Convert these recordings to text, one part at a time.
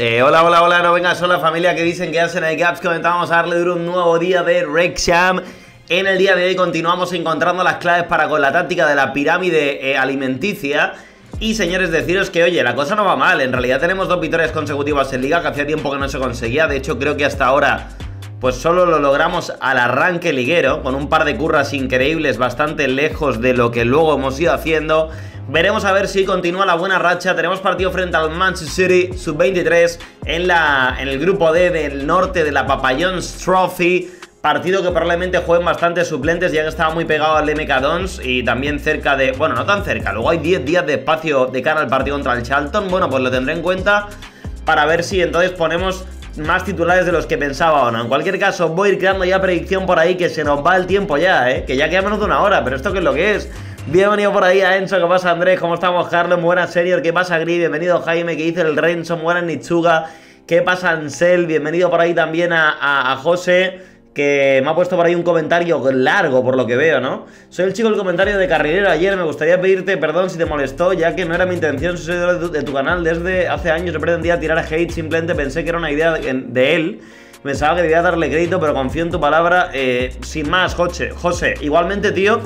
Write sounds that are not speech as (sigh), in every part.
Eh, hola, hola, hola, no vengas sola familia que dicen que hacen el Gaps. Comentábamos a darle duro un nuevo día de Rexham. En el día de hoy continuamos encontrando las claves para con la táctica de la pirámide eh, alimenticia. Y señores, deciros que, oye, la cosa no va mal. En realidad tenemos dos victorias consecutivas en liga, que hacía tiempo que no se conseguía. De hecho, creo que hasta ahora, pues solo lo logramos al arranque liguero, con un par de curras increíbles, bastante lejos de lo que luego hemos ido haciendo. Veremos a ver si continúa la buena racha. Tenemos partido frente al Manchester City sub-23 en, en el grupo D del norte de la Papayons Trophy. Partido que probablemente jueguen bastantes suplentes ya que estaba muy pegado al MK Dons y también cerca de... Bueno, no tan cerca, luego hay 10 días de espacio de cara al partido contra el Charlton. Bueno, pues lo tendré en cuenta para ver si entonces ponemos más titulares de los que pensaba o no. En cualquier caso, voy a ir creando ya predicción por ahí que se nos va el tiempo ya, ¿eh? Que ya queda menos de una hora, pero esto qué es lo que es. Bienvenido por ahí a Enzo, ¿qué pasa Andrés? ¿Cómo estamos Carlos? Buenas Senior, ¿qué pasa Gris? Bienvenido Jaime, ¿qué dice el Renzo? Buenas Nitsuga, ¿qué pasa Ansel? Bienvenido por ahí también a, José que me ha puesto por ahí un comentario largo por lo que veo, ¿no? Soy el chico del comentario de Carrilero ayer, me gustaría pedirte perdón si te molestó, ya que no era mi intención, soy tu, de tu canal desde hace años, yo pretendía tirar hate, simplemente pensé que era una idea de, de él. Pensaba que debía darle crédito, pero confío en tu palabra. Eh, sin más, José, José, igualmente, tío,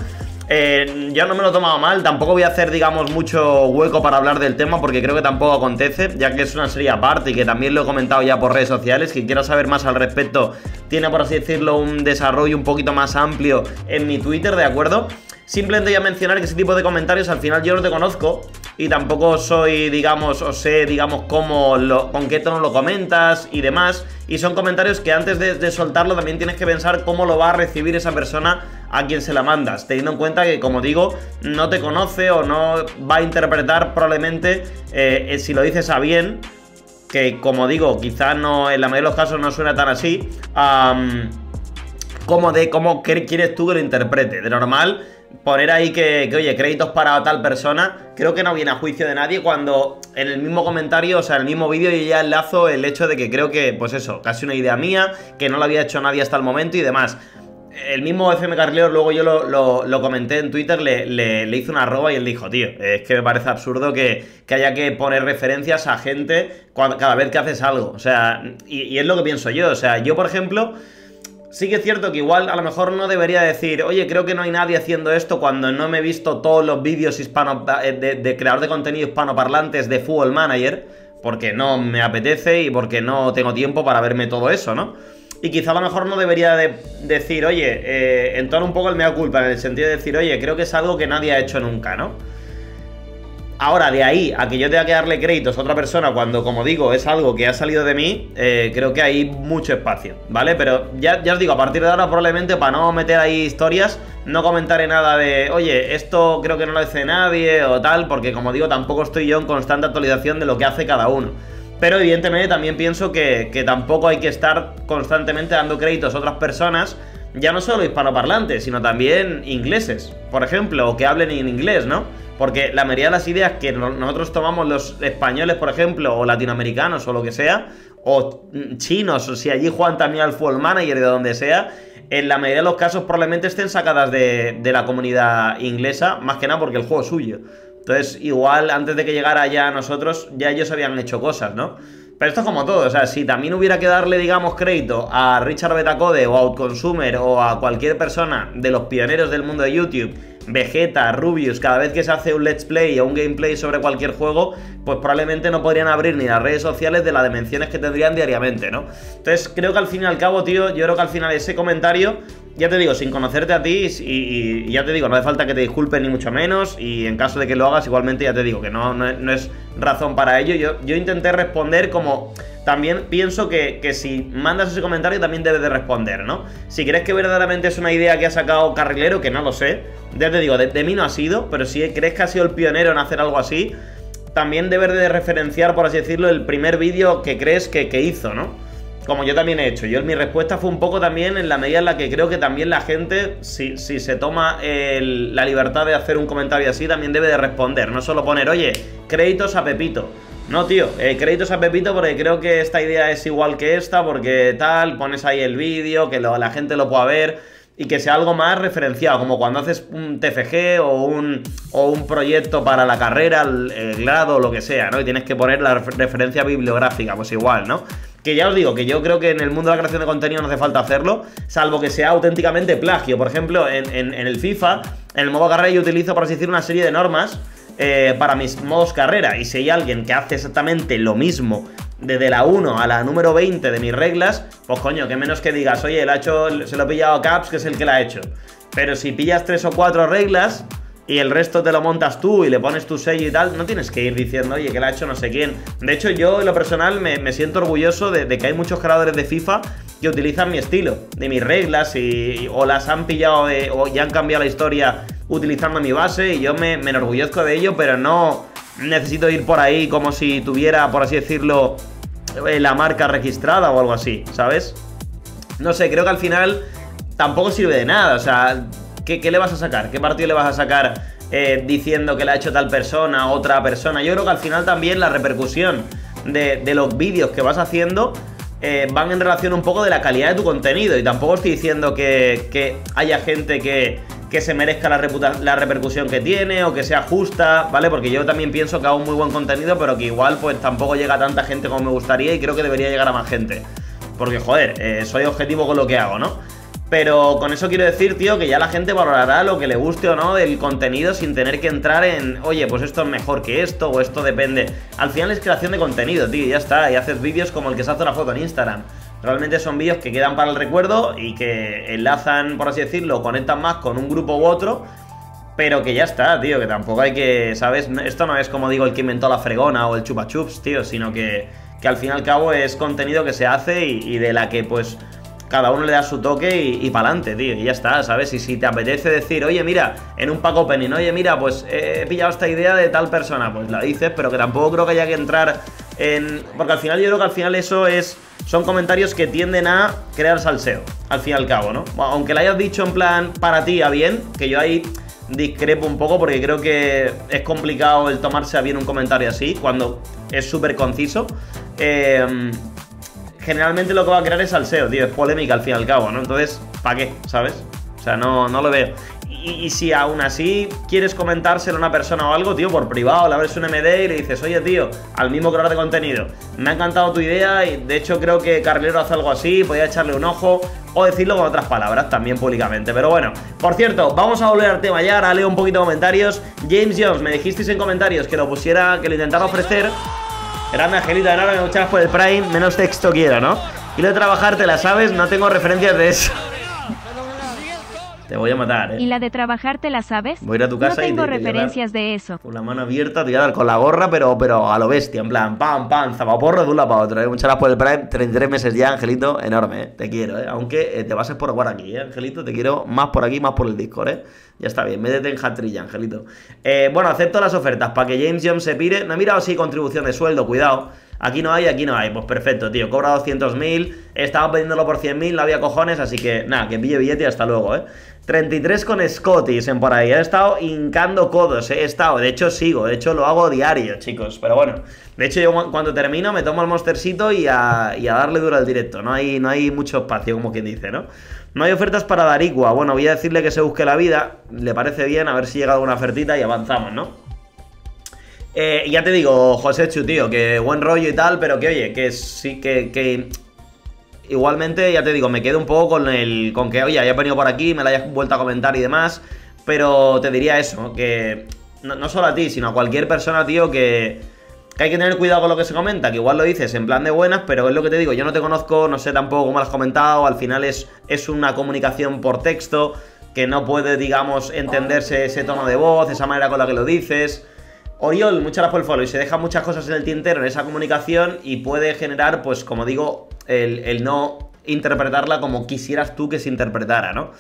eh, yo no me lo he tomado mal, tampoco voy a hacer, digamos, mucho hueco para hablar del tema porque creo que tampoco acontece, ya que es una serie aparte y que también lo he comentado ya por redes sociales. Quien quiera saber más al respecto tiene, por así decirlo, un desarrollo un poquito más amplio en mi Twitter, ¿de acuerdo? Simplemente voy a mencionar que ese tipo de comentarios al final yo no te conozco y tampoco soy, digamos, o sé, digamos, cómo lo, con qué tono lo comentas y demás. Y son comentarios que antes de, soltarlo también tienes que pensar cómo lo va a recibir esa persona a quien se la mandas, teniendo en cuenta que, como digo, no te conoce o no va a interpretar probablemente eh, si lo dices a bien, que como digo, quizás no, en la mayoría de los casos no suena tan así, como de cómo quieres tú que lo interprete. De normal poner ahí que, oye, créditos para tal persona, creo que no viene a juicio de nadie cuando en el mismo comentario, o sea, en el mismo vídeo yo ya enlazo el hecho de que creo que, pues eso, casi una idea mía, que no lo había hecho nadie hasta el momento y demás. El mismo FM Carleo, luego yo lo, lo, comenté en Twitter, le, le, le, hice una arroba y él dijo, tío, es que me parece absurdo que, que haya que poner referencias a gente cuando, cada vez que haces algo. O sea, y, y es lo que pienso yo. O sea, yo, por ejemplo... Sí que es cierto que igual a lo mejor no debería decir, oye, creo que no hay nadie haciendo esto cuando no me he visto todos los vídeos hispano de, de creador de contenido hispanoparlantes de Football Manager, porque no me apetece y porque no tengo tiempo para verme todo eso, ¿no? Y quizá a lo mejor no debería de decir, oye, eh, un poco el mea culpa, en el sentido de decir, oye, creo que es algo que nadie ha hecho nunca, ¿no? Ahora, de ahí a que yo tenga que darle créditos a otra persona cuando, como digo, es algo que ha salido de mí, eh, creo que hay mucho espacio, ¿vale? Pero ya, ya os digo, a partir de ahora probablemente para no meter ahí historias, no comentaré nada de, oye, esto creo que no lo hace nadie o tal, porque como digo, tampoco estoy yo en constante actualización de lo que hace cada uno. Pero evidentemente también pienso que, que tampoco hay que estar constantemente dando créditos a otras personas ya no solo hispanoparlantes, sino también ingleses, por ejemplo, o que hablen en inglés, ¿no? Porque la mayoría de las ideas que nosotros tomamos los españoles, por ejemplo, o latinoamericanos, o lo que sea, o chinos, o si allí juegan también al Full Manager de donde sea, en la mayoría de los casos probablemente estén sacadas de, de la comunidad inglesa, más que nada porque el juego es suyo. Entonces, igual antes de que llegara ya a nosotros, ya ellos habían hecho cosas, ¿no? Pero esto es como todo, o sea, si también hubiera que darle, digamos, crédito a Richard Betacode o a Outconsumer o a cualquier persona de los pioneros del mundo de YouTube, Vegeta, Rubius, cada vez que se hace un let's play o un gameplay sobre cualquier juego, pues probablemente no podrían abrir ni las redes sociales de las dimensiones que tendrían diariamente, ¿no? Entonces creo que al fin y al cabo, tío, yo creo que al final ese comentario, ya te digo, sin conocerte a ti, y, ya te digo, no hace falta que te disculpen ni mucho menos, y en caso de que lo hagas, igualmente ya te digo que no, no, es razón para ello. Yo, yo intenté responder como también pienso que, que, si mandas ese comentario también debes de responder, ¿no? Si crees que verdaderamente es una idea que ha sacado Carrilero, que no lo sé, ya te digo, de, de, mí no ha sido, pero si crees que ha sido el pionero en hacer algo así, también debes de referenciar, por así decirlo, el primer vídeo que crees que, que, hizo, ¿no? Como yo también he hecho. Yo mi respuesta fue un poco también en la medida en la que creo que también la gente, si, si se toma el, la libertad de hacer un comentario así, también debe de responder. No solo poner, oye, créditos a Pepito. No, tío, eh, créditos a Pepito porque creo que esta idea es igual que esta, porque tal, pones ahí el vídeo, que la gente lo pueda ver. Y que sea algo más referenciado, como cuando haces un TFG o un, o un proyecto para la carrera, el, grado, lo que sea, ¿no? Y tienes que poner la referencia bibliográfica, pues igual, ¿no? Que ya os digo, que yo creo que en el mundo de la creación de contenido no hace falta hacerlo, salvo que sea auténticamente plagio. Por ejemplo, en, el FIFA, en el modo carrera yo utilizo, por así decir, una serie de normas eh, para mis modos carrera. Y si hay alguien que hace exactamente lo mismo desde la 1 a la número 20 de mis reglas, pues coño, que menos que digas, oye, ha hecho, se lo he pillado a Caps, que es el que la ha hecho. Pero si pillas 3 o 4 reglas y el resto te lo montas tú y le pones tu sello y tal, no tienes que ir diciendo, oye, que la ha hecho no sé quién. De hecho, yo en lo personal me, siento orgulloso de, que hay muchos creadores de FIFA que utilizan mi estilo, de mis reglas, y, o las han pillado o ya han cambiado la historia utilizando mi base, y yo me, me enorgullezco de ello, pero no necesito ir por ahí como si tuviera, por así decirlo, eh, la marca registrada o algo así, ¿sabes? No sé, creo que al final tampoco sirve de nada. O sea, ¿qué, le vas a sacar? ¿Qué partido le vas a sacar eh, diciendo que le ha hecho tal persona, otra persona? Yo creo que al final también la repercusión de, los vídeos que vas haciendo eh, van en relación un poco de la calidad de tu contenido. Y tampoco estoy diciendo que, que haya gente que, que se merezca la, la, repercusión que tiene o que sea justa, ¿vale? Porque yo también pienso que hago muy buen contenido, pero que igual pues tampoco llega a tanta gente como me gustaría y creo que debería llegar a más gente. Porque, joder, eh, soy objetivo con lo que hago, ¿no? Pero con eso quiero decir, tío, que ya la gente valorará lo que le guste o no del contenido sin tener que entrar en, oye, pues esto es mejor que esto o esto depende. Al final es creación de contenido, tío, ya está. Y haces vídeos como el que se hace una foto en Instagram. Realmente son vídeos que quedan para el recuerdo y que enlazan, por así decirlo, conectan más con un grupo u otro. Pero que ya está, tío, que tampoco hay que, ¿sabes? Esto no es como digo el que inventó la fregona o el chupa chups, tío, sino que, que al fin y al cabo es contenido que se hace y, de la que pues cada uno le da su toque y, y para adelante, tío, y ya está, ¿sabes? Y si te apetece decir, oye, mira, en un pack opening, oye, mira, pues he pillado esta idea de tal persona, pues la dices, pero que tampoco creo que haya que entrar en... Porque al final yo creo que al final eso es son comentarios que tienden a crear salseo, al fin y al cabo, ¿no? Aunque le hayas dicho en plan para ti a bien, que yo ahí discrepo un poco porque creo que es complicado el tomarse a bien un comentario así, cuando es súper conciso. Eh, generalmente lo que va a crear es salseo, tío, es polémica al fin y al cabo, ¿no? Entonces, ¿para qué? ¿Sabes? O sea, no, no lo veo. Y, si aún así quieres comentárselo a una persona o algo, tío, por privado, le abres un MD y le dices, oye, tío, al mismo creador de contenido, me ha encantado tu idea y de hecho creo que Carlero hace algo así, podría echarle un ojo o decirlo con otras palabras también públicamente. Pero bueno, por cierto, vamos a volver al tema ya, ahora leo un poquito de comentarios. James Jones, me dijisteis en comentarios que lo pusiera, que lo intentara ofrecer. Grande Angelita, ahora me muchas por el Prime, menos texto quiero, ¿no? De trabajar, te la sabes, no tengo referencias de eso. Te voy a matar, ¿eh? ¿Y la de trabajar te la sabes? Voy a ir a tu casa no tengo referencias de eso. Con la mano abierta, te voy a dar con la gorra, pero, pero a lo bestia, en plan, pam, pam, zapaporro de un lado para otro, ¿eh? Muchas gracias por el Prime, 33 meses ya, Angelito, enorme, ¿eh? Te quiero, ¿eh? Aunque eh, te bases por aquí, ¿eh, Angelito? Te quiero más por aquí, más por el Discord, ¿eh? Ya está bien, métete en hatrilla, Angelito. Eh, bueno, acepto las ofertas para que James Jones se pire. No he mirado si contribución de sueldo, cuidado. Aquí no hay, aquí no hay. Pues perfecto, tío. Cobra 200.000. Estaba pidiéndolo por 100.000, no había cojones. Así que nada, que pille billete y hasta luego, ¿eh? 33 con Scottis en por ahí. He estado hincando codos, he estado. De hecho, sigo. De hecho, lo hago diario, chicos. Pero bueno. De hecho, yo cuando termino me tomo el monstercito y a, y a darle duro al directo. No hay, no hay mucho espacio, como quien dice, ¿no? No hay ofertas para Darigua. Bueno, voy a decirle que se busque la vida. Le parece bien, a ver si llega alguna ofertita y avanzamos, ¿no? Eh, ya te digo, José Chu, tío, que buen rollo y tal, pero que oye, que sí, que, que igualmente, ya te digo, me quedo un poco con el. con que, oye, haya venido por aquí, me la hayas vuelto a comentar y demás. Pero te diría eso, que. No, solo a ti, sino a cualquier persona, tío, que. Que hay que tener cuidado con lo que se comenta, que igual lo dices en plan de buenas, pero es lo que te digo, yo no te conozco, no sé tampoco cómo lo has comentado, al final es, es una comunicación por texto, que no puede, digamos, entenderse ese tono de voz, esa manera con la que lo dices. Oriol, muchas gracias por el follow. Y se dejan muchas cosas en el tintero en esa comunicación y puede generar, pues como digo, el, no interpretarla como quisieras tú que se interpretara, ¿no?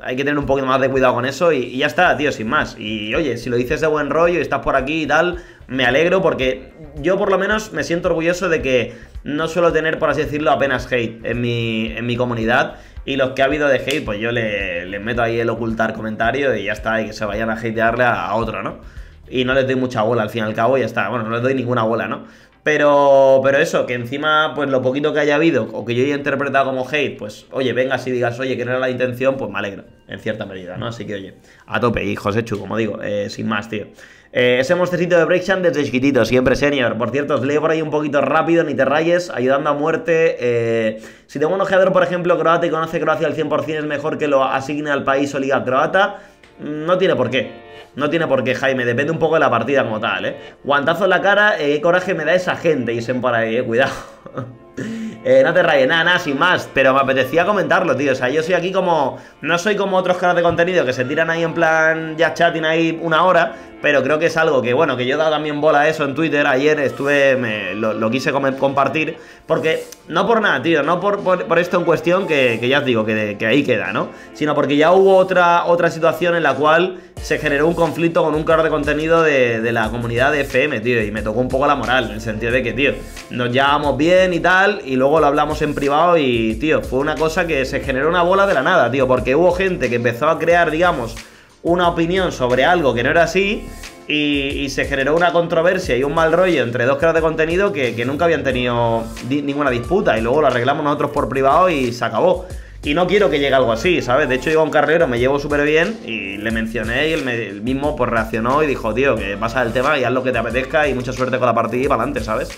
Hay que tener un poquito más de cuidado con eso y, ya está, tío, sin más. Y oye, si lo dices de buen rollo y estás por aquí y tal, me alegro porque yo por lo menos me siento orgulloso de que no suelo tener, por así decirlo, apenas hate en mi, en mi comunidad. Y los que ha habido de hate, pues yo le, meto ahí el ocultar comentario y ya está, y que se vayan a hatearle a, a otro, ¿no? Y no les doy mucha bola al fin y al cabo y ya está. Bueno, no les doy ninguna bola, ¿no? Pero, pero eso, que encima, pues lo poquito que haya habido, o que yo haya interpretado como hate, pues, oye, vengas y digas, oye, que no era la intención, pues me alegro, en cierta medida, ¿no? Así que, oye, a tope, hijos hecho, como digo, eh, sin más, tío. Eh, ese monstrecito de Breaksham desde chiquitito, siempre senior. Por cierto, os leo por ahí un poquito rápido, ni te rayes, ayudando a muerte. Eh, si tengo un ojeador, por ejemplo, croata y conoce Croacia al 100%, es mejor que lo asigne al país o liga croata. No tiene por qué. No tiene por qué, Jaime, depende un poco de la partida como tal, ¿eh? Guantazo en la cara, eh, qué coraje me da esa gente, dicen por ahí, eh, cuidado. (laughs) eh, no te rayes, nada, nada, sin más, pero me apetecía comentarlo, tío, o sea, yo soy aquí como, no soy como otros caras de contenido que se tiran ahí en plan, ya chatting ahí una hora, pero creo que es algo que, bueno, que yo he dado también bola a eso en Twitter, ayer estuve, me, lo, quise compartir, porque, no por nada, tío, no por, por, esto en cuestión, que, que ya os digo, que, ahí queda, ¿no? Sino porque ya hubo otra, otra situación en la cual se generó un conflicto con un creador de contenido de, de, la comunidad de FM, tío, y me tocó un poco la moral, en el sentido de que, tío, nos llevamos bien y tal, y luego lo hablamos en privado y, tío, fue una cosa que se generó una bola de la nada, tío, porque hubo gente que empezó a crear, digamos, una opinión sobre algo que no era así y, se generó una controversia y un mal rollo entre dos creadores de contenido que, nunca habían tenido ninguna disputa y luego lo arreglamos nosotros por privado y se acabó. Y no quiero que llegue algo así, ¿sabes? De hecho, yo con Carrero me llevo súper bien y le mencioné y él, mismo pues reaccionó y dijo, tío, que pasa el tema y haz lo que te apetezca y mucha suerte con la partida y para adelante, ¿sabes?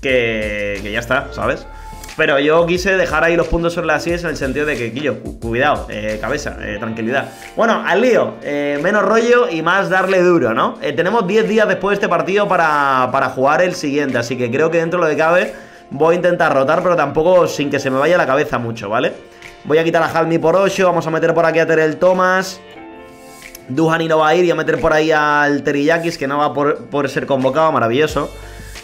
Que, que ya está, ¿sabes? Pero yo quise dejar ahí los puntos sobre las sillas en el sentido de que, Quillo, cuidado, eh, cabeza, eh, tranquilidad. Bueno, al lío, eh, menos rollo y más darle duro, ¿no? tenemos 10 días después de este partido para, para jugar el siguiente, así que creo que dentro de lo que cabe voy a intentar rotar, pero tampoco sin que se me vaya la cabeza mucho, ¿vale? Voy a quitar a Halmi por 8, vamos a meter por aquí a Terel Thomas. Duhani no va a ir y a meter por ahí al Teriyakis, que no va por, por ser convocado, maravilloso.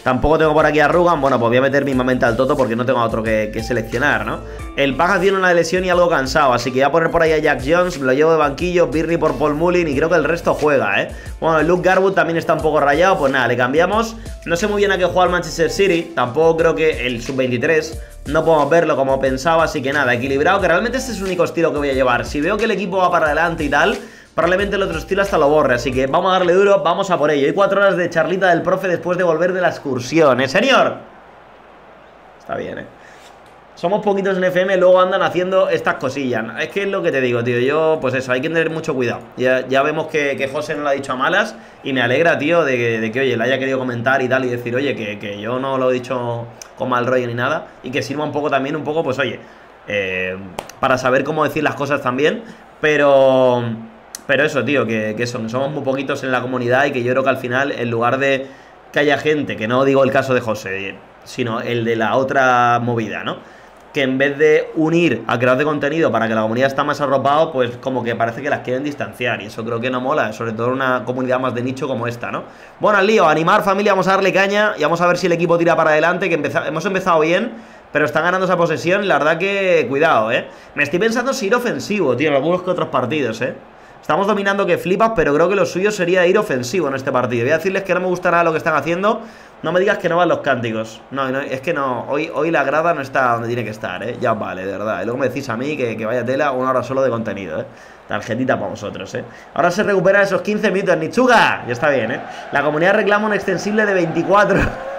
Tampoco tengo por aquí a Rugan. Bueno, pues voy a meter mismamente al Toto porque no tengo otro que, seleccionar, ¿no? El Paja tiene una lesión y algo cansado, así que voy a poner por ahí a Jack Jones, lo llevo de banquillo, Birri por Paul Mullin y creo que el resto juega, ¿eh? Bueno, Luke Garwood también está un poco rayado, pues nada, le cambiamos. No sé muy bien a qué juega el Manchester City, tampoco creo que el Sub-23 no podemos verlo como pensaba, así que nada, equilibrado, que realmente este es el único estilo que voy a llevar. Si veo que el equipo va para adelante y tal probablemente el otro estilo hasta lo borre. Así que vamos a darle duro, vamos a por ello. Hay cuatro horas de charlita del profe después de volver de la excursión, ¿eh, señor? Está bien, ¿eh? Somos poquitos en FM, luego andan haciendo estas cosillas. Es que es lo que te digo, tío. Yo, pues eso, hay que tener mucho cuidado. Ya, ya vemos que, que, José no lo ha dicho a malas. Y me alegra, tío, de que, oye, le haya querido comentar y tal. Y decir, oye, que, que, yo no lo he dicho con mal rollo ni nada. Y que sirva un poco también, un poco, pues oye, eh, para saber cómo decir las cosas también. Pero pero eso, tío, que, son, somos muy poquitos en la comunidad y que yo creo que al final, en lugar de que haya gente, que no digo el caso de José, sino el de la otra movida, ¿no? Que en vez de unir a crear de contenido para que la comunidad está más arropado, pues como que parece que las quieren distanciar. Y eso creo que no mola, sobre todo en una comunidad más de nicho como esta, ¿no? Bueno, al lío, animar familia, vamos a darle caña y vamos a ver si el equipo tira para adelante, que hemos empezado bien, pero están ganando esa posesión. La verdad que, cuidado, ¿eh? Me estoy pensando si ir ofensivo, tío, en algunos que otros partidos, ¿eh? Estamos dominando que flipas, pero creo que lo suyo sería ir ofensivo en este partido. Voy a decirles que no me gusta nada lo que están haciendo. No me digas que no van los cánticos. No, es que no. Hoy, hoy la grada no está donde tiene que estar, ¿eh? Ya vale, de verdad. Y luego me decís a mí que, vaya tela una hora solo de contenido, ¿eh? Tarjetita para vosotros, ¿eh? Ahora se recupera esos 15 minutos. ¡Nichuga! Ya está bien, ¿eh? La comunidad reclama un extensible de 24. (laughs)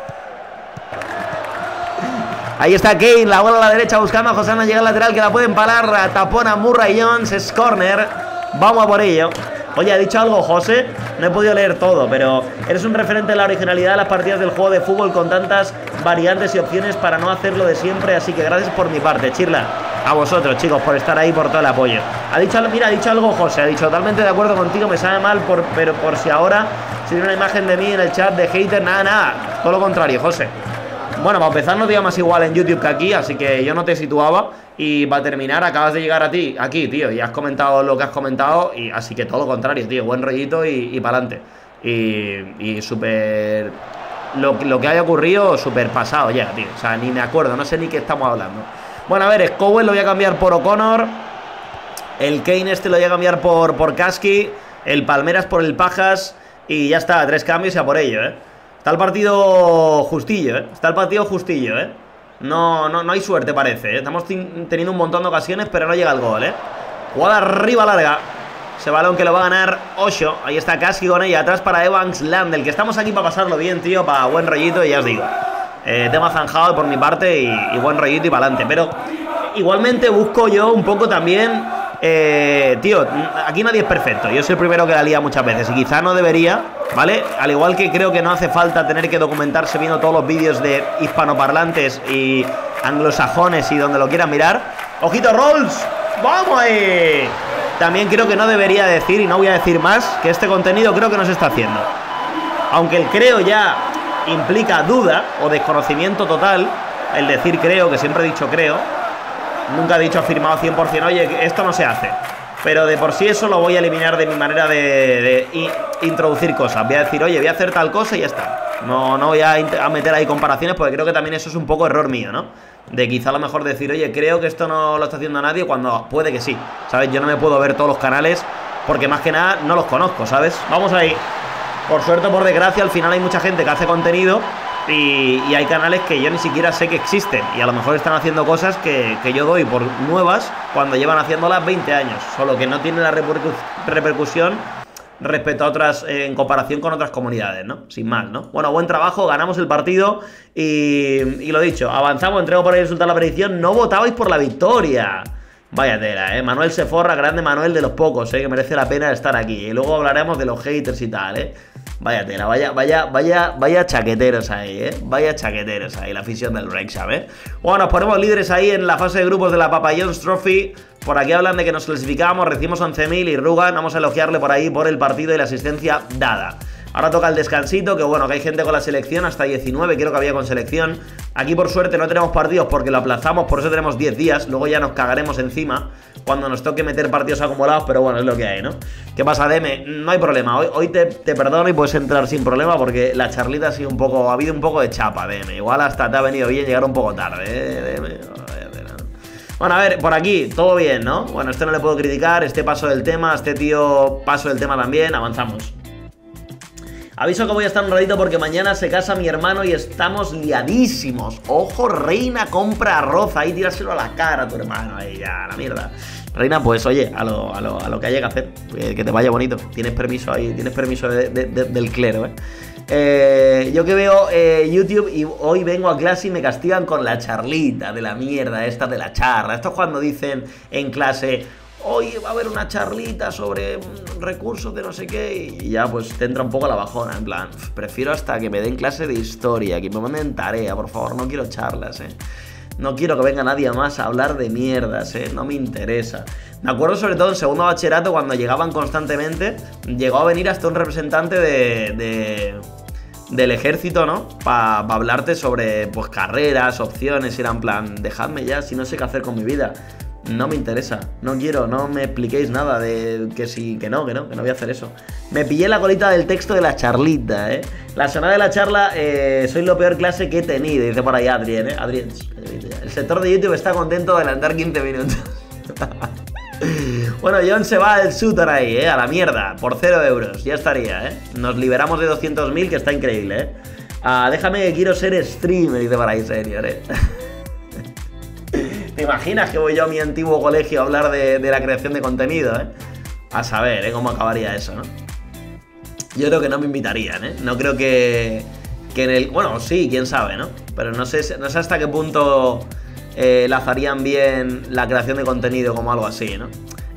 Ahí está Kane, la bola a la derecha buscando a José llega al lateral que la puede empalar. Tapona Murray Jones, es corner. Vamos a por ello. Oye, ¿ha dicho algo José? No he podido leer todo, pero eres un referente de la originalidad de las partidas del juego de fútbol con tantas variantes y opciones para no hacerlo de siempre, así que gracias por mi parte, Chirla. A vosotros, chicos, por estar ahí, por todo el apoyo. Ha dicho, mira, ha dicho algo José, ha dicho totalmente de acuerdo contigo, me sabe mal, por, pero por si ahora si una imagen de mí en el chat de hater, nada, nada, todo lo contrario, José. Bueno, para empezar no te llamas igual en YouTube que aquí, así que yo no te situaba. Y para terminar, acabas de llegar a ti, aquí, tío, y has comentado lo que has comentado, y así que todo lo contrario, tío, buen rollito y, y para adelante. Y, y súper... Lo, lo, que haya ocurrido, súper pasado ya, tío. O sea, ni me acuerdo, no sé ni qué estamos hablando. Bueno, a ver, Scowell lo voy a cambiar por O'Connor. El Kane este lo voy a cambiar por, por Kasky. El Palmeras por el Pajas. Y ya está, tres cambios y a por ello, ¿eh? Está el partido justillo, ¿eh? Está el partido justillo, ¿eh? No, no, no hay suerte, parece, ¿eh? Estamos teniendo un montón de ocasiones, pero no llega el gol, ¿eh? Jugada arriba larga. Ese balón que lo va a ganar Osho. Ahí está Kaski con ella. Atrás para Evans Landel. Que estamos aquí para pasarlo bien, tío. Para buen rollito. Y ya os digo. Eh, tema zanjado por mi parte y, buen rollito y para adelante. Pero igualmente busco yo un poco también. Eh, tío, aquí nadie es perfecto. Yo soy el primero que la lía muchas veces y quizá no debería, ¿vale? Al igual que creo que no hace falta tener que documentarse viendo todos los vídeos de hispanoparlantes y anglosajones y donde lo quieran mirar. ¡Ojito, Rolls! ¡Vamos ahí! También creo que no debería decir, y no voy a decir más, que este contenido creo que no se está haciendo. Aunque el creo ya implica duda o desconocimiento total, el decir creo, que siempre he dicho creo, nunca he dicho afirmado 100%, oye, esto no se hace. Pero de por sí eso lo voy a eliminar de mi manera de, introducir cosas. Voy a decir, oye, voy a hacer tal cosa y ya está. No, no voy a, a, meter ahí comparaciones porque creo que también eso es un poco error mío, ¿no? De quizá a lo mejor decir, oye, creo que esto no lo está haciendo nadie cuando puede que sí. ¿Sabes? Yo no me puedo ver todos los canales porque más que nada no los conozco, ¿sabes? Vamos ahí. Por suerte o por desgracia, al final hay mucha gente que hace contenido y, hay canales que yo ni siquiera sé que existen. Y a lo mejor están haciendo cosas que, yo doy por nuevas cuando llevan haciéndolas 20 años. Solo que no tienen la repercusión respecto a otras, en comparación con otras comunidades, ¿no? Sin más, ¿no? Bueno, buen trabajo, ganamos el partido y, y lo dicho, avanzamos, entrego por ahí el resultado de la predicción, no votabais por la victoria. Vaya tela, ¿eh? Manuel Seforra, grande Manuel de los pocos, ¿eh? Que merece la pena estar aquí. Y luego hablaremos de los haters y tal, ¿eh? Vaya tela, vaya, vaya, vaya, vaya chaqueteros ahí, ¿eh? Vaya chaqueteres ahí, la afición del Rexham, ¿eh? Bueno, nos ponemos líderes ahí en la fase de grupos de la Papa John's Trophy. Por aquí hablan de que nos clasificamos, recibimos 11.000 y Rugan, vamos a elogiarle por ahí por el partido y la asistencia dada. Ahora toca el descansito, que bueno, que hay gente con la selección, hasta 19 creo que había con selección. Aquí por suerte no tenemos partidos porque lo aplazamos, por eso tenemos 10 días, luego ya nos cagaremos encima cuando nos toque meter partidos acumulados, pero bueno, es lo que hay, ¿no? ¿Qué pasa, Deme? No hay problema, hoy, hoy te, perdono y puedes entrar sin problema porque la charlita ha sido un poco, ha habido un poco de chapa, Deme. Igual hasta te ha venido bien llegar un poco tarde, ¿eh? Deme. Bueno, a ver, por aquí, todo bien, ¿no? Bueno, este no le puedo criticar, este paso del tema, este tío paso del tema también, avanzamos. Aviso que voy a estar un ratito porque mañana se casa mi hermano y estamos liadísimos. Ojo, Reina, compra arroz ahí, tíraselo a la cara a tu hermano. Ahí ya, la mierda. Reina, pues oye, a lo, a lo, a lo que haya que hacer. Que, te vaya bonito. Tienes permiso ahí, tienes permiso del clero, ¿eh? ¿eh? yo que veo eh, YouTube y hoy vengo a clase y me castigan con la charlita de la mierda, esta de la charla. Esto es cuando dicen en clase, hoy va a haber una charlita sobre recursos de no sé qué y ya pues te entra un poco la bajona, en plan, prefiero hasta que me den clase de historia, que me manden tarea, por favor, no quiero charlas, eh. No quiero que venga nadie más a hablar de mierdas, eh, no me interesa. Me acuerdo sobre todo en segundo bachillerato cuando llegaban constantemente, llegó a venir hasta un representante de, del ejército, ¿no? Para hablarte sobre pues carreras, opciones, era en plan, dejadme ya si no sé qué hacer con mi vida no me interesa, no quiero, no me expliquéis nada de que sí, que no, que no, que no voy a hacer eso. Me pillé la colita del texto de la charlita, ¿eh? La sonada de la charla, eh, soy lo peor clase que he tenido, dice por ahí Adrien, ¿eh? Adrien. El sector de YouTube está contento de adelantar 15 minutos. (laughs) bueno, John se va al shooter ahí, ¿eh? A la mierda, por 0 euros, ya estaría, ¿eh? Nos liberamos de 200.000, que está increíble, ¿eh? Ah, déjame que quiero ser streamer, dice por ahí, señor, ¿eh? ¿Te imaginas que voy yo a mi antiguo colegio a hablar de, la creación de contenido, eh? A saber, ¿eh? Cómo acabaría eso, ¿no? Yo creo que no me invitarían, ¿eh? No creo que, que en el... Bueno, sí, quién sabe, ¿no? Pero no sé, no sé hasta qué punto eh, lazarían bien la creación de contenido como algo así, ¿no?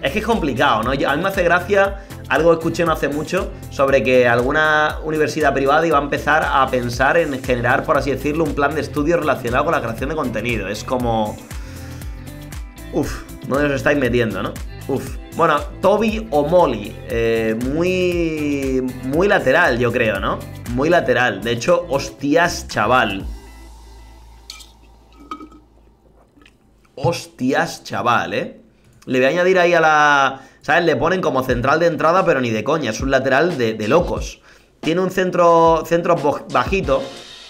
Es que es complicado, ¿no? a mí me hace gracia, algo escuché no hace mucho, sobre que alguna universidad privada iba a empezar a pensar en generar, por así decirlo, un plan de estudio relacionado con la creación de contenido. Es como... Uf, ¿dónde os estáis metiendo, no? Uf. Bueno, Toby o Molly. Eh, muy. Muy lateral, yo creo, ¿no? Muy lateral. De hecho, hostias, chaval. Hostias, chaval, ¿eh? Le voy a añadir ahí a la. ¿Sabes? Le ponen como central de entrada, pero ni de coña. Es un lateral de, de locos. Tiene un centro, centro bajito,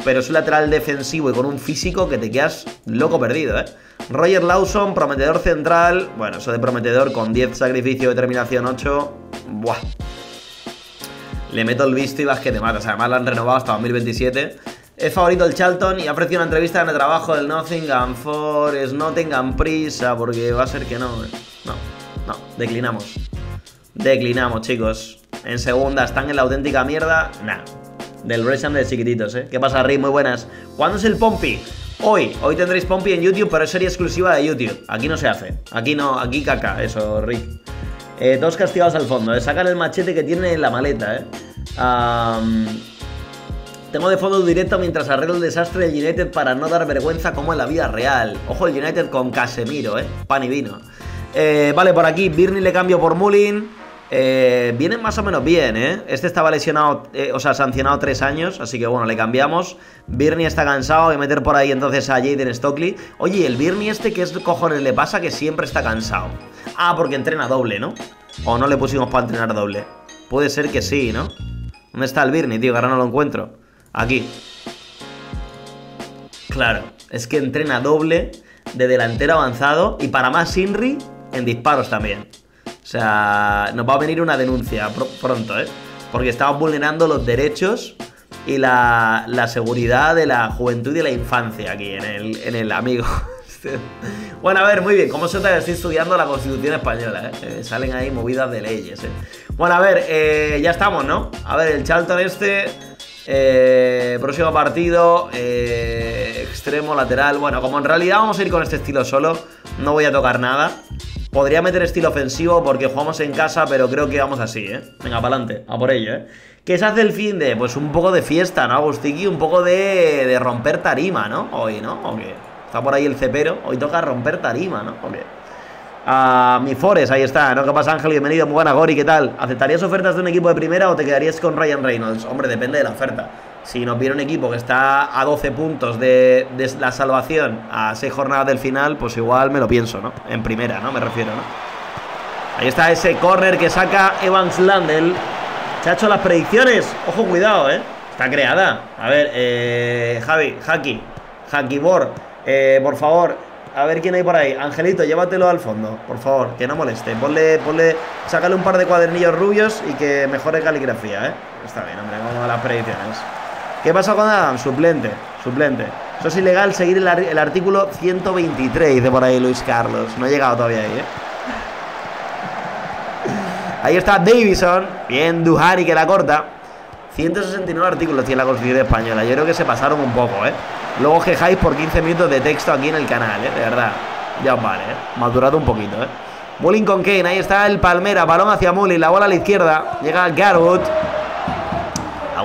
pero es un lateral defensivo y con un físico que te quedas loco perdido, ¿eh? Roger Lawson, prometedor central. Bueno, eso de prometedor con 10 sacrificio, determinación 8. Buah. Le meto el visto y vas que te matas. Además lo han renovado hasta 2027. Es favorito el Charlton y ha ofrecido una entrevista en el trabajo del Nottingham Forest. No tengan prisa porque va a ser que no. ¿eh? No, no, declinamos. Declinamos, chicos. En segunda están en la auténtica mierda. Nah, Del Wrexham de chiquititos, ¿eh? ¿Qué pasa, Rick? Muy buenas. ¿Cuándo es el Pompi? Hoy, hoy tendréis Pompi en YouTube, pero es serie exclusiva de YouTube. Aquí no se hace. Aquí no, aquí caca, eso, Rick. Eh, todos castigados al fondo, ¿eh? Sacan el machete que tiene en la maleta, ¿eh? tengo de fondo directo mientras arreglo el desastre del United para no dar vergüenza como en la vida real. Ojo el United con Casemiro, ¿eh? Pan y vino. Eh, vale, por aquí, Birney le cambio por Mullin. Eh, vienen más o menos bien, ¿eh? Este estaba lesionado, eh, o sea, sancionado tres años, así que bueno, le cambiamos. Birney está cansado, voy a meter por ahí entonces a Jaden Stockley. Oye, el Birney este, ¿qué es cojones le pasa? Que siempre está cansado. Ah, porque entrena doble, ¿no? O no le pusimos para entrenar doble. Puede ser que sí, ¿no? ¿Dónde está el Birney, tío? Que ahora no lo encuentro. Aquí. Claro, es que entrena doble de delantero avanzado y para más Inri en disparos también. O sea, nos va a venir una denuncia pronto, ¿eh? Porque estamos vulnerando los derechos y la, seguridad de la juventud y la infancia aquí en el, en el amigo. (laughs) bueno, a ver, muy bien. Como se nota estoy estudiando la Constitución Española, ¿eh? salen ahí movidas de leyes, ¿eh? Bueno, a ver, eh, ya estamos, ¿no? A ver, el Charlton este... Eh, próximo partido, extremo, lateral. Bueno, como en realidad vamos a ir con este estilo solo, no voy a tocar nada. Podría meter estilo ofensivo porque jugamos en casa, pero creo que vamos así, ¿eh? Venga, para adelante, a por ello, ¿eh? ¿Qué se hace el fin de? Pues un poco de fiesta, ¿no, Agustiki? Un poco de, de romper tarima, ¿no? Hoy, ¿no? ¿O qué? Está por ahí el cepero. Hoy toca romper tarima, ¿no? ¿O qué? A mi Forest, ahí está, ¿no? ¿Qué pasa, Ángel? Bienvenido, muy buena, Gori, ¿qué tal? ¿Aceptarías ofertas de un equipo de primera o te quedarías con Ryan Reynolds? Hombre, depende de la oferta. Si nos viene un equipo que está a 12 puntos de, la salvación a 6 jornadas del final, pues igual me lo pienso, ¿no? En primera, ¿no? Me refiero, ¿no? Ahí está ese corner que saca Evans Landel. Se ha hecho las predicciones. Ojo, cuidado, ¿eh? Está creada. A ver, eh, Javi, Haki, Hakibor, eh, por favor, a ver quién hay por ahí. Angelito, llévatelo al fondo, por favor, que no moleste. Ponle, ponle, sácale un par de cuadernillos rubios y que mejore caligrafía, ¿eh? Está bien, hombre, vamos a las predicciones. ¿Qué pasa con Adam? Suplente, suplente. Eso es ilegal seguir el, artículo 123, dice por ahí Luis Carlos. No he llegado todavía ahí, ¿eh? (laughs) Ahí está Davison. Bien, Duhari que la corta. 169 artículos tiene la Constitución Española. Yo creo que se pasaron un poco, ¿eh? Luego quejáis por 15 minutos de texto aquí en el canal, ¿eh? De verdad. Ya os vale, ¿eh? Madurado un poquito, ¿eh? Mullin con Kane. Ahí está el Palmera. Balón hacia Mullin. La bola a la izquierda. Llega Garwood.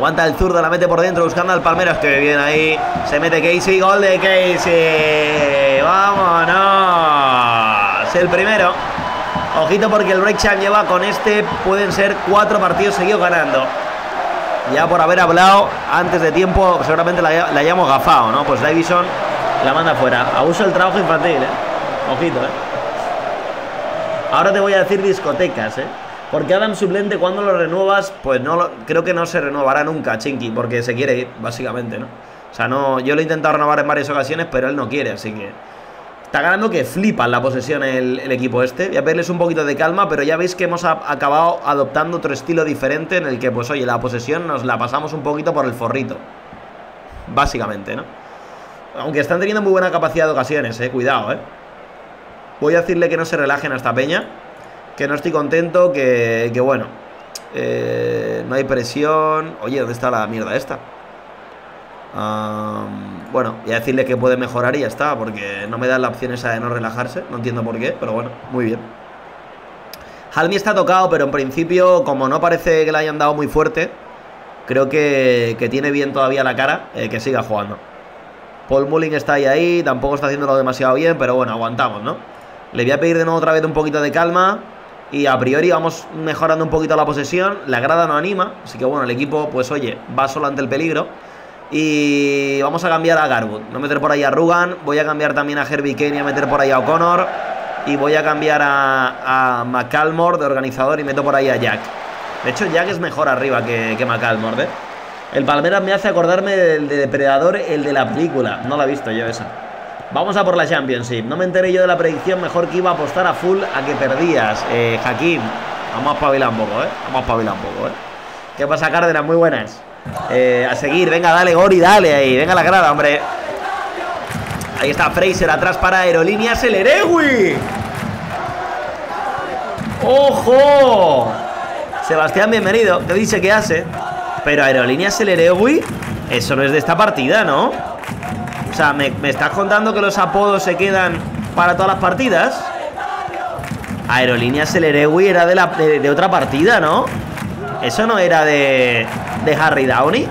Aguanta el zurdo, la mete por dentro buscando al Palmeiras. Que bien ahí. Se mete Casey. Gol de Casey. Vámonos. El primero. Ojito porque el Wrexham lleva con este. Pueden ser cuatro partidos seguidos ganando. Ya por haber hablado antes de tiempo, seguramente la, hayamos gafado, ¿no? Pues Davison la manda fuera. Abuso el trabajo infantil, ¿eh? Ojito, ¿eh? Ahora te voy a decir discotecas, ¿eh? Porque Adam suplente cuando lo renuevas, pues no creo que no se renovará nunca, Chinky, porque se quiere ir, básicamente, ¿no? O sea, no, yo lo he intentado renovar en varias ocasiones, pero él no quiere, así que está ganando que flipan la posesión el, equipo este. Voy a pedirles un poquito de calma, pero ya veis que hemos acabado adoptando otro estilo diferente en el que, pues oye, la posesión nos la pasamos un poquito por el forrito. Básicamente, ¿no? Aunque están teniendo muy buena capacidad de ocasiones, eh, cuidado, eh. Voy a decirle que no se relajen a esta peña que no estoy contento, que, que bueno, eh, no hay presión. Oye, ¿dónde está la mierda esta? bueno, voy a decirle que puede mejorar y ya está, porque no me da la opción esa de no relajarse, no entiendo por qué, pero bueno, muy bien. Halmi está tocado, pero en principio, como no parece que le hayan dado muy fuerte, creo que, que tiene bien todavía la cara, eh, que siga jugando. Paul Mulling está ahí, ahí, tampoco está haciéndolo demasiado bien, pero bueno, aguantamos, ¿no? Le voy a pedir de nuevo otra vez un poquito de calma. Y a priori vamos mejorando un poquito la posesión. La grada no anima. Así que bueno, el equipo, pues oye, va solo ante el peligro. Y vamos a cambiar a Garwood. No meter por ahí a Rugan. Voy a cambiar también a Herbie Kane y a meter por ahí a O'Connor. Y voy a cambiar a, a McCalmore de organizador y meto por ahí a Jack. De hecho, Jack es mejor arriba que, que McCalmore, ¿eh? El Palmeras me hace acordarme del de Depredador, el de la película. No la he visto yo esa. Vamos a por la Championship. No me enteré yo de la predicción, mejor que iba a apostar a full a que perdías. Eh, Hakim, vamos a espabilar un poco, ¿eh? Vamos a espabilar un poco, ¿eh? ¿Qué pasa, Cárdenas? Muy buenas. Eh, a seguir, venga, dale, Gori, dale ahí. Venga la grada, hombre. Ahí está Fraser atrás para Aerolíneas el Erewi. ¡Ojo! Sebastián, bienvenido. ¿Qué dice que hace? Pero Aerolíneas El Eregui, eso no es de esta partida, ¿no? Sea, ¿me, estás contando que los apodos se quedan para todas las partidas? Aerolíneas El Eregui era de, la, de, otra partida, ¿no? Eso no era de, de Harry Downey.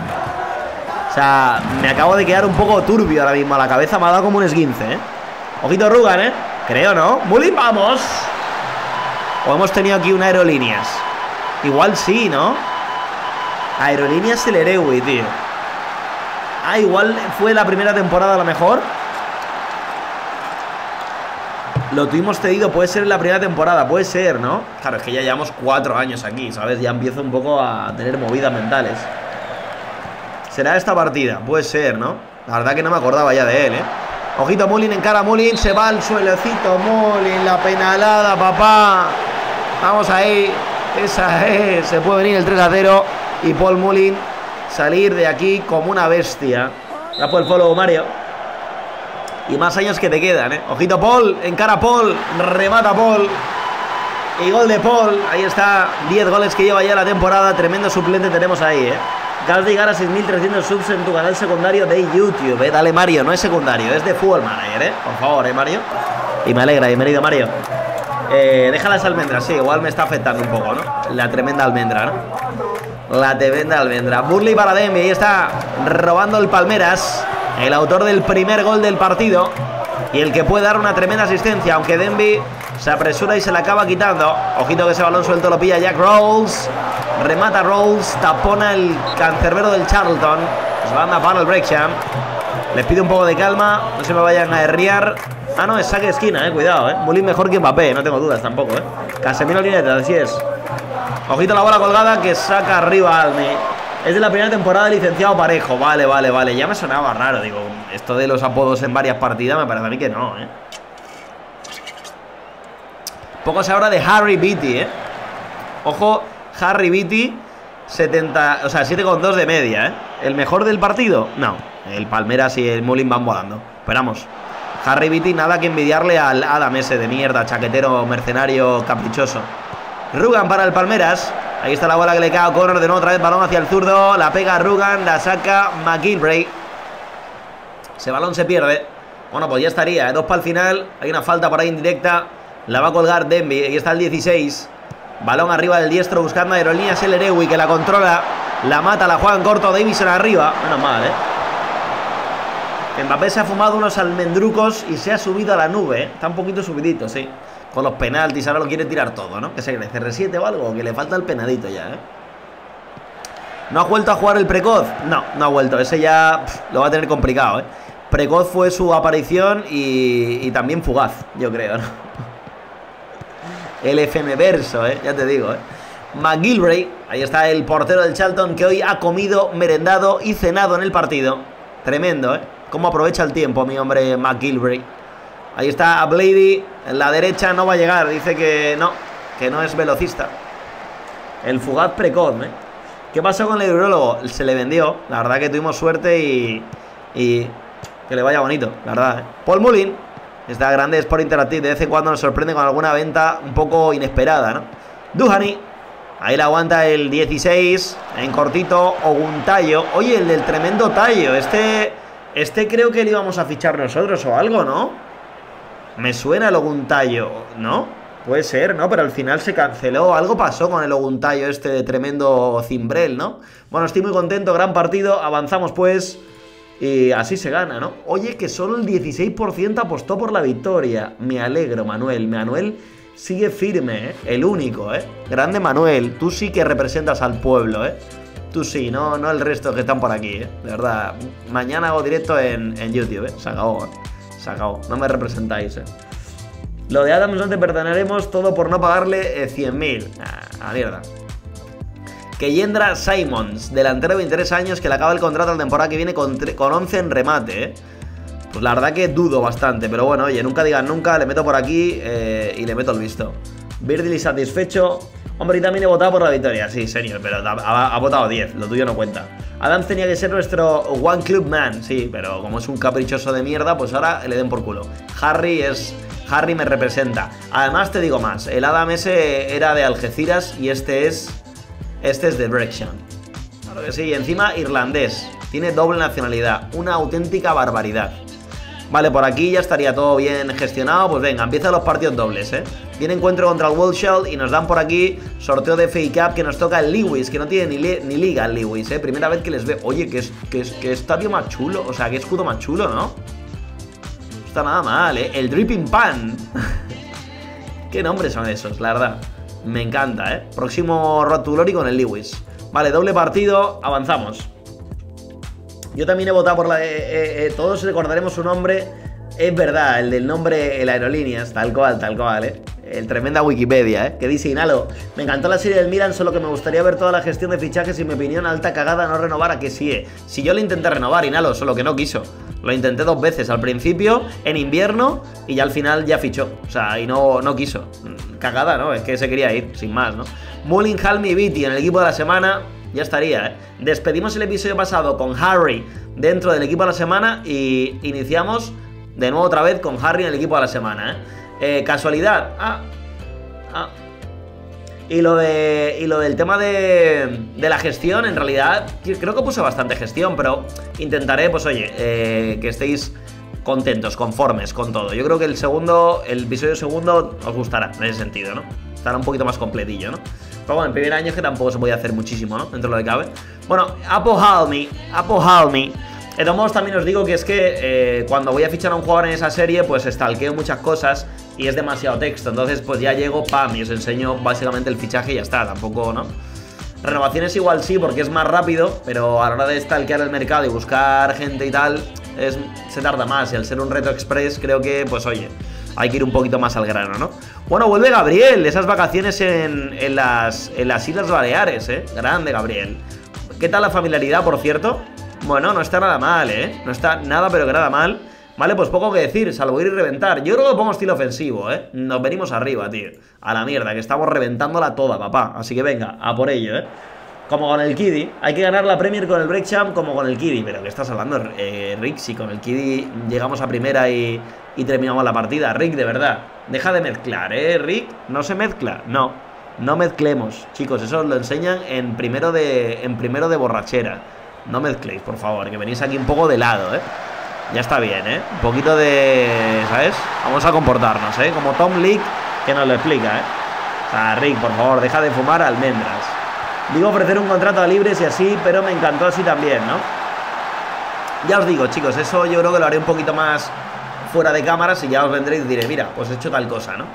O sea, me acabo de quedar un poco turbio ahora mismo. La cabeza me ha dado como un esguince, ¿eh? Ojito Rugan, ¿eh? Creo, ¿no? Mulin, vamos. O hemos tenido aquí una aerolíneas. Igual sí, ¿no? Aerolíneas el Erewi, tío. Ah, igual fue la primera temporada a lo mejor. Lo tuvimos cedido, puede ser la primera temporada, puede ser, ¿no? Claro, es que ya llevamos cuatro años aquí, ¿sabes? Ya empiezo un poco a tener movidas mentales. Será esta partida, puede ser, ¿no? La verdad que no me acordaba ya de él, ¿eh? Ojito Mullin en cara, Mullin se va al suelecito, Mullin, la penalada, papá. Vamos ahí, esa es, se puede venir el 3 a 0 y Paul Mullin salir de aquí como una bestia. Ya por el follow, Mario. Y más años que te quedan, ¿eh? Ojito Paul, en cara Paul, remata Paul. Y gol de Paul, ahí está, 10 goles que lleva ya la temporada, tremendo suplente tenemos ahí, ¿eh? Acabas de llegar a 6.300 subs en tu canal secundario de YouTube, ¿eh? Dale Mario, no es secundario, es de Fútbol Manager, ¿eh? Por favor, ¿eh, Mario? Y me alegra, bienvenido Mario. Eh, deja las almendras, sí, igual me está afectando un poco, ¿no? La tremenda almendra, ¿no? La tremenda almendra. Burley para Demi, ahí está robando el Palmeras, el autor del primer gol del partido y el que puede dar una tremenda asistencia, aunque Denby se apresura y se la acaba quitando. Ojito que ese balón suelto lo pilla Jack Rolls. Remata Rolls, tapona el cancerbero del Charlton. Se van a para el Breaksham. Les pido un poco de calma, no se me vayan a herriar. Ah, no, es saque esquina, eh, cuidado, eh. Bulín mejor que Mbappé, no tengo dudas tampoco, eh. Casemiro Lineta, así es. Ojito la bola colgada que saca arriba Almi. Es de la primera temporada de licenciado parejo. Vale, vale, vale. Ya me sonaba raro, digo. Esto de los apodos en varias partidas me parece a mí que no, eh. Poco se habla de Harry Beatty, eh. Ojo, Harry Beatty, 70, o sea, 7,2 de media, eh. ¿El mejor del partido? No. El Palmeras y el Mullin van volando. Esperamos. Harry Beatty, nada que envidiarle al Adam ese de mierda, chaquetero, mercenario, caprichoso. Rugan para el Palmeras. Ahí está la bola que le cae a Connor de nuevo otra vez balón hacia el zurdo. La pega Rugan, la saca McGilbray. Ese balón se pierde. Bueno, pues ya estaría, ¿eh? dos para el final. Hay una falta por ahí indirecta. La va a colgar Denby. Ahí está el 16. Balón arriba del diestro buscando Aerolíneas el Erewi que la controla. La mata, la juega en corto. Davison arriba. Menos mal, ¿eh? Mbappé se ha fumado unos almendrucos y se ha subido a la nube. ¿eh? Está un poquito subidito, sí. Con los penaltis, ahora lo quiere tirar todo, ¿no? Que se cree, CR7 o algo, que le falta el penadito ya, ¿eh? ¿No ha vuelto a jugar el precoz? No, no ha vuelto. Ese ya lo va a tener complicado, ¿eh? Precoz fue su aparición y, también fugaz, yo creo, ¿no? El FM verso, ¿eh? Ya te digo, ¿eh? McGilbray, ahí está el portero del Charlton que hoy ha comido, merendado y cenado en el partido. Tremendo, ¿eh? Cómo aprovecha el tiempo mi hombre McGilbray. Ahí está Blady. En la derecha no va a llegar. Dice que no, que no es velocista. El fugaz precoz, ¿eh? ¿Qué pasó con el urologo? Se le vendió. La verdad que tuvimos suerte y, y que le vaya bonito, la verdad. ¿eh? Paul Mullin. Está grande Sport Interactive. De vez en cuando nos sorprende con alguna venta un poco inesperada, ¿no? Duhani. Ahí la aguanta el 16. En cortito. Oguntayo. Oye, el del tremendo tallo. Este este creo que le íbamos a fichar nosotros o algo, ¿no? Me suena el Oguntayo, ¿no? Puede ser, ¿no? Pero al final se canceló. Algo pasó con el Oguntayo este tremendo cimbrel, ¿no? Bueno, estoy muy contento, gran partido. Avanzamos pues. Y así se gana, ¿no? Oye, que solo el 16% apostó por la victoria. Me alegro, Manuel. Manuel sigue firme, ¿eh? El único, ¿eh? Grande Manuel. Tú sí que representas al pueblo, ¿eh? Tú sí, no, no el resto que están por aquí, ¿eh? De verdad. Mañana hago directo en, YouTube, ¿eh? Se acabó, ¿eh? Se acabó. No me representáis, ¿eh? Lo de Adams no te perdonaremos todo por no pagarle 100.000. Eh, ah, a mierda. Que Yendra Simons, delantero de 23 años que le acaba el contrato la temporada que viene con, con 11 en remate, ¿eh? Pues la verdad que dudo bastante, pero bueno, oye, nunca digan nunca, le meto por aquí eh, y le meto el visto. Birdley satisfecho, Hombre, y también he votado por la victoria, sí, señor, pero ha, votado 10, lo tuyo no cuenta. Adams tenía que ser nuestro One Club Man, sí, pero como es un caprichoso de mierda, pues ahora le den por culo. Harry es... Harry me representa. Además te digo más, el Adam ese era de Algeciras y este es... Este es de Brexham. Claro que sí, encima irlandés. Tiene doble nacionalidad. Una auténtica barbaridad. Vale, por aquí ya estaría todo bien gestionado. Pues venga, empiezan los partidos dobles, ¿eh? Viene encuentro contra el World y nos dan por aquí sorteo de Fake Up que nos toca el Lewis, que no tiene ni, liga el Lewis, ¿eh? Primera vez que les veo. Oye, que, es, que, es, que estadio más chulo. O sea, qué escudo más chulo, ¿no? No está nada mal, ¿eh? El Dripping Pan. (laughs) qué nombres son esos, la verdad. Me encanta, ¿eh? Próximo Road to Glory con el Lewis. Vale, doble partido, avanzamos. Yo también he votado por la... Eh, eh, eh, todos recordaremos su nombre. Es verdad, el del nombre, el aerolíneas, tal cual, tal cual, ¿eh? El tremenda Wikipedia, ¿eh? Que dice Inalo, me encantó la serie del Milan, solo que me gustaría ver toda la gestión de fichajes y mi opinión, alta cagada no renovar a que sí. Si yo lo intenté renovar, Inalo, solo que no quiso. Lo intenté dos veces, al principio, en invierno, y ya al final ya fichó. O sea, y no, no quiso. Cagada, ¿no? Es que se quería ir, sin más, ¿no? Mulling, Halmi y Vitti en el equipo de la semana, ya estaría, ¿eh? Despedimos el episodio pasado con Harry dentro del equipo de la semana y iniciamos de nuevo otra vez con Harry en el equipo de la semana, ¿eh? eh casualidad. Ah. Ah. Y lo, de, y lo del tema de, de, la gestión, en realidad, creo que puse bastante gestión, pero intentaré, pues oye, eh, que estéis contentos, conformes con todo. Yo creo que el segundo, el episodio segundo os gustará en ese sentido, ¿no? Estará un poquito más completillo, ¿no? Pero bueno, en primer año es que tampoco se podía hacer muchísimo, ¿no? Dentro de lo que cabe. Bueno, Apple Halmy, Apple Halmy. De todos modos, también os digo que es que eh, cuando voy a fichar a un jugador en esa serie, pues estalqueo muchas cosas y es demasiado texto. Entonces, pues ya llego, pam, y os enseño básicamente el fichaje y ya está. Tampoco, ¿no? Renovaciones igual sí, porque es más rápido, pero a la hora de stalkear el mercado y buscar gente y tal, es, se tarda más. Y al ser un reto express, creo que, pues oye, hay que ir un poquito más al grano, ¿no? Bueno, vuelve Gabriel, esas vacaciones en, las, en las Islas Baleares, ¿eh? Grande, Gabriel. ¿Qué tal la familiaridad, por cierto? Bueno, no está nada mal, ¿eh? No está nada, pero que nada mal. Vale, pues poco que decir, salvo ir y reventar. Yo creo que pongo estilo ofensivo, ¿eh? Nos venimos arriba, tío. A la mierda, que estamos reventándola toda, papá. Así que venga, a por ello, ¿eh? Como con el Kiddy. Hay que ganar la Premier con el Break Champ como con el Kiddy. Pero ¿qué estás hablando, eh, Rick? Si con el Kiddy llegamos a primera y, y terminamos la partida. Rick, de verdad. Deja de mezclar, ¿eh, Rick? No se mezcla. No. No mezclemos. Chicos, eso os lo enseñan en primero de, en primero de borrachera. No mezcléis, por favor, que venís aquí un poco de lado, ¿eh? Ya está bien, ¿eh? Un poquito de... ¿Sabes? Vamos a comportarnos, ¿eh? Como Tom Leak, que nos lo explica, ¿eh? O sea, Rick, por favor, deja de fumar almendras. Digo ofrecer un contrato a libres y así, pero me encantó así también, ¿no? Ya os digo, chicos, eso yo creo que lo haré un poquito más fuera de cámaras y ya os vendré y diré, mira, pues he hecho tal cosa, ¿no?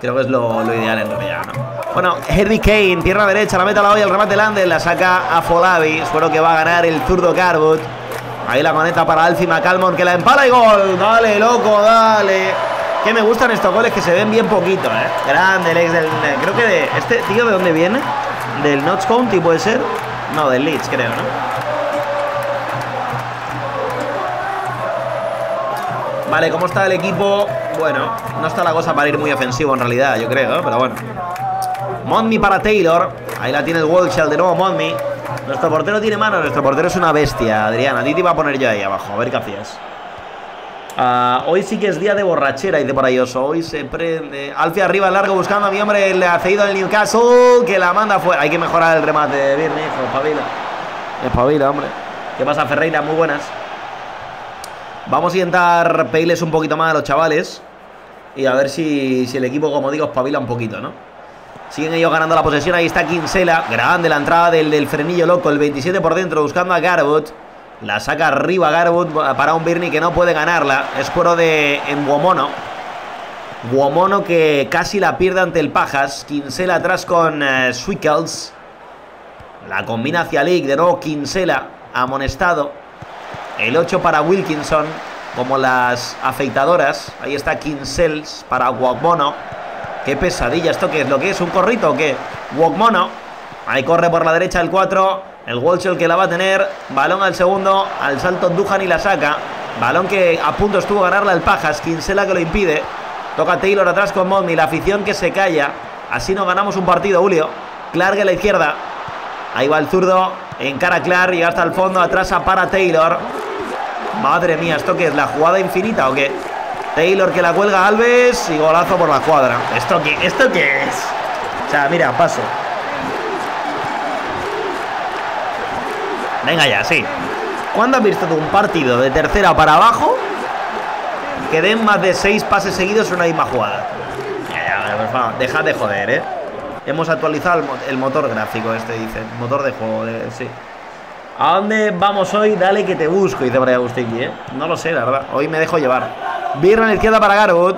Creo que es lo, ideal en realidad, ¿no? Bueno, Harry Kane, tierra derecha, la meta la hoy, el remate Lander, la saca a Folavi. Espero que va a ganar el zurdo Carwood. Ahí la conecta para Alfie McCalmon, que la empala y gol. Dale, loco, dale. Que me gustan estos goles que se ven bien poquito, ¿eh? Grande el del... Creo que de... ¿Este tío de dónde viene? ¿Del Notch County puede ser? No, del Leeds, creo, ¿no? Vale, ¿cómo está el equipo? Bueno, no está la cosa para ir muy ofensivo en realidad, yo creo, pero bueno. Monmi para Taylor. Ahí la tiene el Wallshell de nuevo Monmi. Nuestro portero tiene mano, nuestro portero es una bestia, Adriana. A ti te iba a poner yo ahí abajo, a ver qué hacías. Ah, hoy sí que es día de borrachera, dice por ahí Oso. Hoy se prende. Alfie arriba, largo, buscando a mi hombre, el accedido del Newcastle, que la manda fuera. Hay que mejorar el remate de Birney, hijo, espabila. Espabila, hombre. ¿Qué pasa, Ferreira? Muy buenas. Vamos a intentar pedirles un poquito más a los chavales. Y a ver si, si el equipo, como digo, espabila un poquito, ¿no? Siguen ellos ganando la posesión. Ahí está Kinsela. Grande la entrada del, del frenillo loco. El 27 por dentro buscando a Garwood. La saca arriba Garwood para un Birney que no puede ganarla. Es cuero de Guomono. Guomono que casi la pierde ante el Pajas. Kinsela atrás con uh, La combina hacia League. De nuevo Kinsela amonestado. El 8 para Wilkinson. Como las afeitadoras. Ahí está Kinsels para Guomono. Qué pesadilla. ¿Esto qué es? ¿Lo que es? ¿Un corrito o qué? Guomono. Ahí corre por la derecha el 4. El Walsh que la va a tener. Balón al segundo. Al salto Duhan y la saca. Balón que a punto estuvo ganarla el Pajas. Quincela que lo impide. Toca Taylor atrás con Monmi. La afición que se calla. Así no ganamos un partido, Julio. Clark a la izquierda. Ahí va el zurdo. En cara Clark. Llega hasta el fondo. Atrás a para Taylor. Madre mía, ¿esto qué es? ¿La jugada infinita o qué? Taylor que la cuelga Alves. Y golazo por la cuadra. ¿Esto qué, ¿Esto qué es? O sea, mira, paso. Venga ya, sí. ¿Cuándo has visto un partido de tercera para abajo que den más de seis pases seguidos en una misma jugada? Dejad de joder, ¿eh? Hemos actualizado el, mo- el motor gráfico este, dice. Motor de juego, de, sí. ¿A dónde vamos hoy? Dale que te busco, dice Brian Agustiki, ¿eh? No lo sé, la verdad. Hoy me dejo llevar. Birra a la izquierda para Garwood.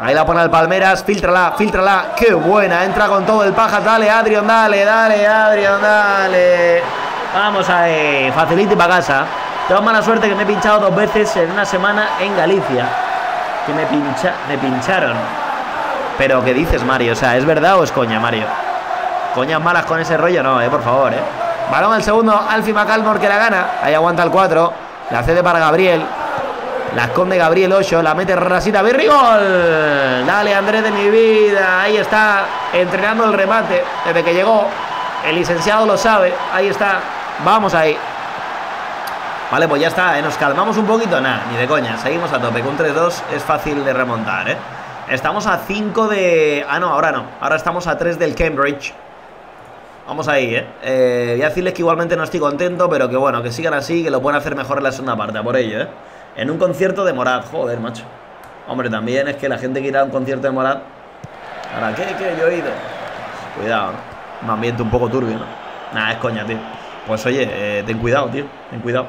Ahí la pone el Palmeras. Fíltrala, fíltrala. ¡Qué buena! Entra con todo el pajas. Dale, Adrian, dale, dale, Adrian, dale. Vamos ahí. Facilita y para casa. Tengo mala suerte que me he pinchado dos veces en una semana en Galicia. Que me, pincha, me pincharon. Pero, ¿qué dices, Mario? O sea, ¿es verdad o es coña, Mario? Coñas malas con ese rollo, no, eh, por favor, eh. Balón al segundo, Alfie McAlmore que la gana. Ahí aguanta el 4. La cede para Gabriel. La esconde Gabriel 8. La mete Rasita. ¡Gol! Dale, Andrés de mi vida. Ahí está. Entrenando el remate. Desde que llegó. El licenciado lo sabe. Ahí está. Vamos ahí. Vale, pues ya está, ¿eh? Nos calmamos un poquito. Nada, ni de coña. Seguimos a tope. Con 3-2 es fácil de remontar, ¿eh? Estamos a 5 de... Ah, no, ahora no. Ahora estamos a 3 del Cambridge. Vamos ahí, ¿eh? ¿eh? Voy a decirles que igualmente no estoy contento, pero que bueno, que sigan así, que lo pueden hacer mejor en la segunda parte, por ello, ¿eh? En un concierto de Morad, joder, macho. Hombre, también es que la gente que irá a un concierto de Morad... Ahora, ¿qué? ¿Qué? Yo he ido. Cuidado, ¿no? Un ambiente un poco turbio, ¿no? Nada, es coña, tío. Pues oye, eh, ten cuidado, tío. Ten cuidado.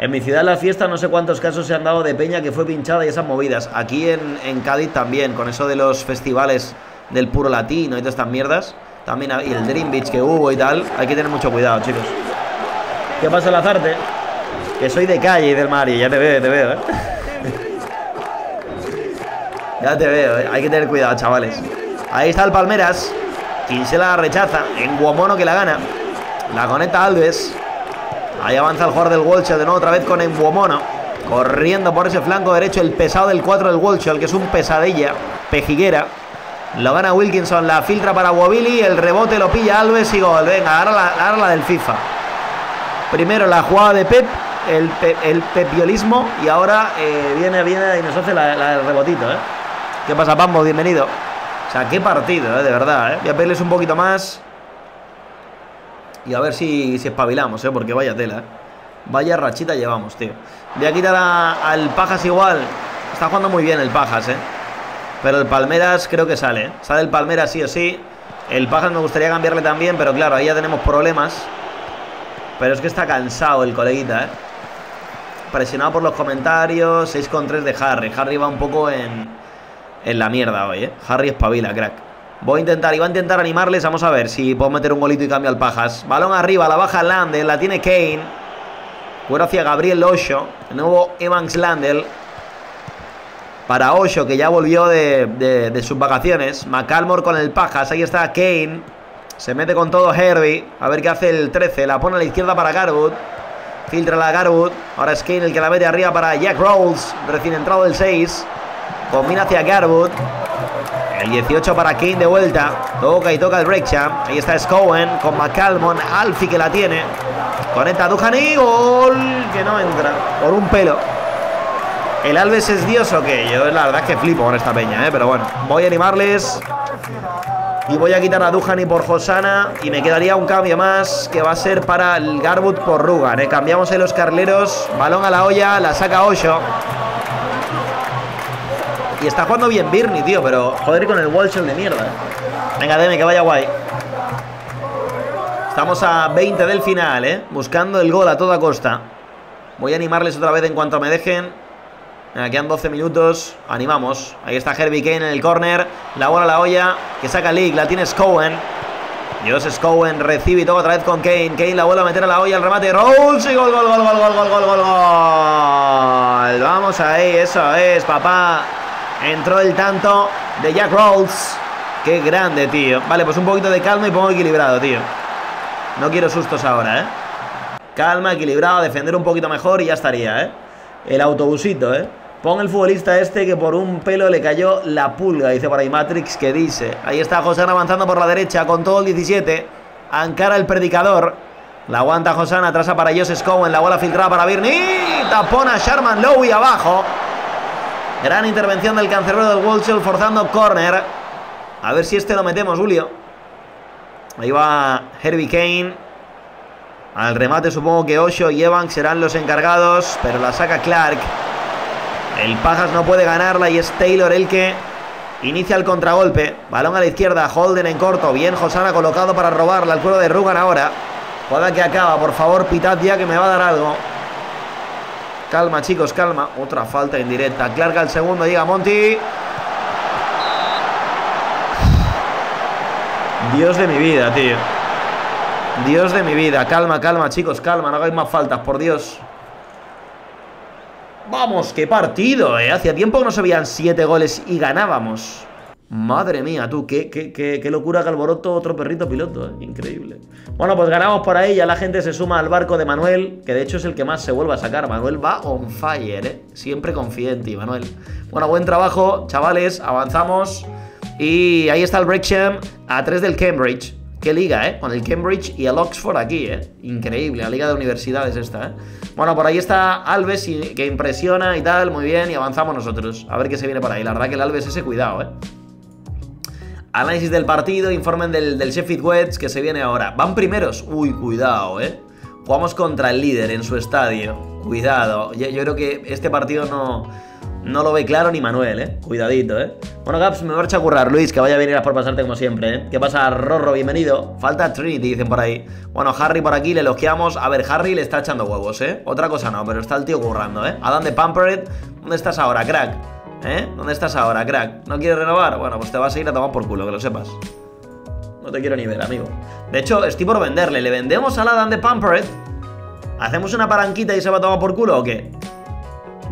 En mi ciudad la fiesta no sé cuántos casos se han dado de peña que fue pinchada y esas movidas. Aquí en, Cádiz también, con eso de los festivales del puro latino y todas estas mierdas. También, y el Dream Beach que hubo y tal. Hay que tener mucho cuidado, chicos. ¿Qué pasa, Lazarte? Que soy de calle y del Mario, ya te veo, te veo, ¿eh? (laughs) ya te veo, ¿eh? Hay que tener cuidado, chavales. Ahí está el Palmeras. Kinsela la rechaza. En Guamono que la gana. La conecta Alves. Ahí avanza el jugador del Walshall de nuevo otra vez con Embuomono. Corriendo por ese flanco derecho el pesado del 4 del Walshall, que es un pesadilla, pejiguera. Lo gana Wilkinson, la filtra para Wobili, el rebote lo pilla Alves y gol. Venga, ahora la, ahora la del FIFA. Primero la jugada de Pep, el, el pepiolismo, y ahora eh, viene, viene y nos hace la, la del rebotito. ¿eh? ¿Qué pasa, Pambo? Bienvenido. O sea, qué partido, ¿eh? de verdad. ¿eh? Voy a pedirles un poquito más. Y a ver si, espabilamos, ¿eh? Porque vaya tela, ¿eh? Vaya rachita llevamos, tío. Voy a quitar al Pajas igual. Está jugando muy bien el Pajas, ¿eh? Pero el Palmeras creo que sale, ¿eh? Sale el Palmeras sí o sí. El Pajas me gustaría cambiarle también, pero claro, ahí ya tenemos problemas. Pero es que está cansado el coleguita, ¿eh? Presionado por los comentarios. 6 con 3 de Harry. Harry va un poco en, en la mierda hoy, ¿eh? Harry espabila, crack. Voy a intentar, iba a intentar animarles. Vamos a ver si puedo meter un golito y cambio al Pajas. Balón arriba, la baja Landel, la tiene Kane. Fuera hacia Gabriel Osho. De nuevo Evans Landel. Para Osho, que ya volvió de, sus vacaciones. McCalmore con el Pajas. Ahí está Kane. Se mete con todo Herbie. A ver qué hace el 13. La pone a la izquierda para Garwood. Filtra la Garwood. Ahora es Kane el que la mete arriba para Jack Rolls. Recién entrado el 6. Combina hacia Garwood. El 18 para Kane de vuelta. Toca y toca el Breakchamp. Ahí está Scowen con McCalmon. Alfie que la tiene. Conecta a Duhani. Gol que no entra. Por un pelo. ¿El Alves es Dios o qué? Yo la verdad es que flipo con esta peña, ¿eh? Pero bueno, voy a animarles. Y voy a quitar a Duhani por Josana. Y me quedaría un cambio más que va a ser para el Garwood por Rugan. ¿eh? Cambiamos ahí los carleros. Balón a la olla. La saca Osho. Y está jugando bien Birni, tío, pero joder con el Walshell de mierda. Eh. Venga, Deme, que vaya guay. Estamos a 20 del final, ¿eh? Buscando el gol a toda costa. Voy a animarles otra vez en cuanto me dejen. Venga, quedan 12 minutos. Animamos. Ahí está Herbie Kane en el córner. La bola a la olla. Que saca League. La tiene Scowen. Dios Scowen recibe y toca otra vez con Kane. Kane la vuelve a meter a la olla. El remate. Rolls y gol, gol, gol, gol, gol, gol, gol, gol. Vamos ahí. Eso es, papá. Entró el tanto de Jack Rolls. Qué grande, tío. Vale, pues un poquito de calma y pongo equilibrado, tío. No quiero sustos ahora, ¿eh? Calma, equilibrado, defender un poquito mejor y ya estaría, ¿eh? El autobusito, ¿eh? Pon el futbolista este que por un pelo le cayó la pulga, dice por ahí Matrix, que dice. Ahí está Josana avanzando por la derecha con todo el 17. Ancara el predicador. La aguanta Josana, atrás para Joseph Scowen, la bola filtrada para Birney. Tapona Sharman Lowy abajo. Gran intervención del cancerbero del Walshall forzando corner. A ver si este lo metemos, Julio. Ahí va Herbie Kane. Al remate supongo que Osho y Evans serán los encargados, pero la saca Clark. El Pajas no puede ganarla y es Taylor el que inicia el contragolpe. Balón a la izquierda, Holden en corto. Bien, Josana colocado para robarla al cuero de Rugan ahora. Jugada que acaba, por favor, pitad ya que me va a dar algo. Calma, chicos, calma. Otra falta indirecta. Clark al segundo, llega Monty. Dios de mi vida, tío. Dios de mi vida. Calma, calma, chicos, calma. No hagáis más faltas, por Dios. Vamos, qué partido, ¿eh? Hacía tiempo que no se veían siete goles y ganábamos. Madre mía, tú, qué, qué, qué, locura que alboroto otro perrito piloto, ¿eh? Increíble. Bueno, pues ganamos por ahí, ya la gente se suma al barco de Manuel, que de hecho es el que más se vuelve a sacar. Manuel va on fire, ¿eh? Siempre confía en ti, Manuel. Bueno, buen trabajo, chavales, avanzamos. Y ahí está el Wrexham a 3 del Cambridge. Qué liga, ¿eh? Con el Cambridge y el Oxford aquí, ¿eh? Increíble, la liga de universidades esta, ¿eh? Bueno, por ahí está Alves que impresiona y tal, muy bien, y avanzamos nosotros. A ver qué se viene por ahí. La verdad que el Alves ese, cuidado, ¿eh? Análisis del partido, informen del, del Sheffield Wednesday que se viene ahora. Van primeros. Uy, cuidado, ¿eh? Jugamos contra el líder en su estadio. Cuidado. Yo, creo que este partido no, no lo ve claro ni Manuel, ¿eh? Cuidadito, ¿eh? Bueno, Gaps, me marcha a currar. Luis, que vaya a venir a por pasarte como siempre, ¿eh? ¿Qué pasa, Rorro? Bienvenido. Falta Trinity, dicen por ahí. Bueno, Harry por aquí, le elogiamos. A ver, Harry le está echando huevos, ¿eh? Otra cosa no, pero está el tío currando, ¿eh? Adam de Pampered, ¿dónde estás ahora, crack? ¿Eh? ¿Dónde estás ahora, crack? ¿No quieres renovar? Bueno, pues te vas a ir a tomar por culo, que lo sepas. No te quiero ni ver, amigo. De hecho, estoy por venderle. ¿Le vendemos a Adam de Pampered? ¿Hacemos una palanquita y se va a tomar por culo o qué?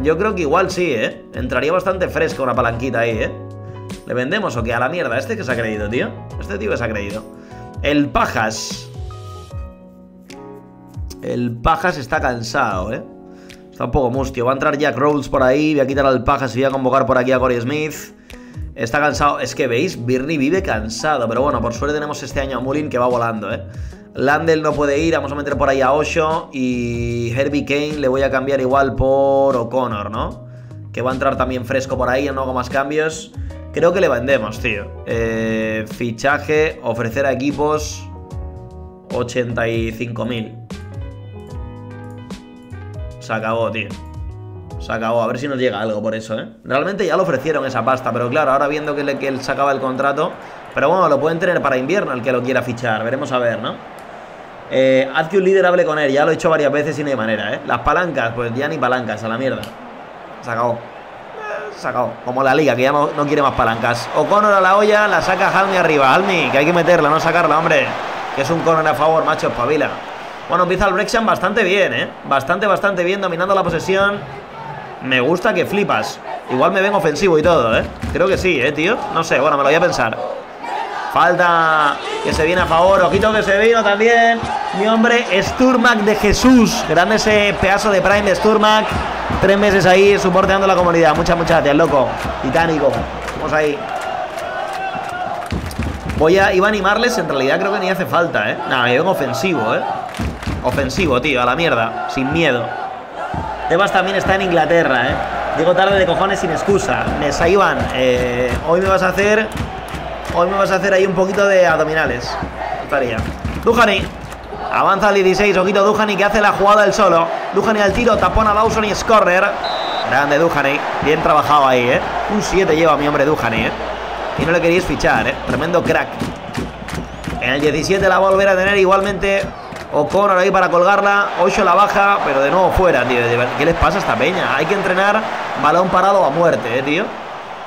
Yo creo que igual sí, ¿eh? Entraría bastante fresca una palanquita ahí, ¿eh? ¿Le vendemos o qué? A la mierda. ¿Este que se ha creído, tío? Este tío que se ha creído. El Pajas. El Pajas está cansado, ¿eh? Está un poco mustio. Va a entrar Jack Rolls por ahí. Voy a quitar al Pajas y voy a convocar por aquí a Corey Smith. Está cansado. Es que veis, Birney vive cansado. Pero bueno, por suerte tenemos este año a Mullin que va volando, ¿eh? Landel no puede ir, vamos a meter por ahí a Osho y Herbie Kane le voy a cambiar igual por O'Connor, ¿no? Que va a entrar también fresco por ahí, no hago más cambios. Creo que le vendemos, tío. Eh, fichaje, ofrecer a equipos 85.000. Se acabó, tío. Se acabó, a ver si nos llega algo por eso, ¿eh? Realmente ya lo ofrecieron esa pasta, pero claro, ahora viendo que, le, que él sacaba el contrato... Pero bueno, lo pueden tener para invierno el que lo quiera fichar, veremos a ver, ¿no? Eh, haz que un líder hable con él, ya lo he hecho varias veces y no hay manera, ¿eh? Las palancas, pues ya ni palancas, a la mierda. Se acabó. Eh, se acabó. Como la liga, que ya no, no quiere más palancas. O'Connor a la olla, la saca Halmi arriba. Halmi, que hay que meterla, no sacarla, hombre. Que es un Connor a favor, macho, espabila. Bueno, empieza el Brexham bastante bien, ¿eh? Bastante, bastante bien, dominando la posesión. Me gusta que flipas. Igual me ven ofensivo y todo, ¿eh? Creo que sí, ¿eh, tío? No sé, bueno, me lo voy a pensar. Falta que se viene a favor. Ojito que se vino también. Mi hombre Sturmac de Jesús. Grande ese pedazo de Prime de Sturmac. Tres meses ahí soporteando la comunidad. Muchas, muchas gracias, loco. Titánico. Vamos ahí. Voy a, iba a animarles, en realidad creo que ni hace falta, ¿eh? Nada, me vengo ofensivo, ¿eh? Ofensivo, tío, a la mierda, sin miedo. Tebas también está en Inglaterra, ¿eh? Digo tarde de cojones sin excusa. Mesa Iván, eh, hoy me vas a hacer Hoy me vas a hacer ahí un poquito de abdominales. Estaría. Duhani. Avanza al 16. Ojito Duhani que hace la jugada del solo. Duhani al tiro. Tapón a Lawson y Scorrer. Grande Duhani. Bien trabajado ahí, ¿eh? Un 7 lleva mi hombre Duhani, ¿eh? Y no le queríais fichar, ¿eh? Tremendo crack. En el 17 la va a volver a tener igualmente O'Connor ahí para colgarla. Ocho la baja, pero de nuevo fuera, tío. ¿Qué les pasa a esta peña? Hay que entrenar balón parado a muerte, ¿eh, tío?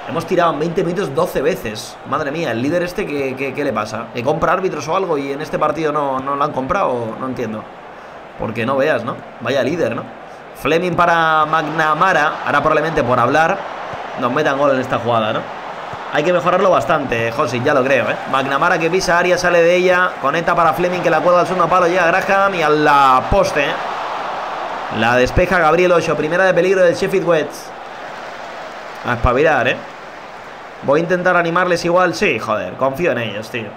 Hemos tirado en 20 minutos 12 veces. Madre mía, el líder este, ¿qué, qué, qué le pasa? ¿Que compra árbitros o algo y en este partido no, no lo han comprado? No entiendo. Porque no veas, ¿no? Vaya líder, ¿no? Fleming para McNamara. Ahora probablemente por hablar nos metan gol en esta jugada, ¿no? Hay que mejorarlo bastante, José, ya lo creo, ¿eh? McNamara que pisa área, sale de ella. Conecta para Fleming que la cuelga al segundo palo. Llega Graham y a la poste. La despeja Gabriel Ocho. Primera de peligro del Sheffield Wednesday. A espabilar, ¿eh? Voy a intentar animarles igual. Sí, joder, confío en ellos, tío.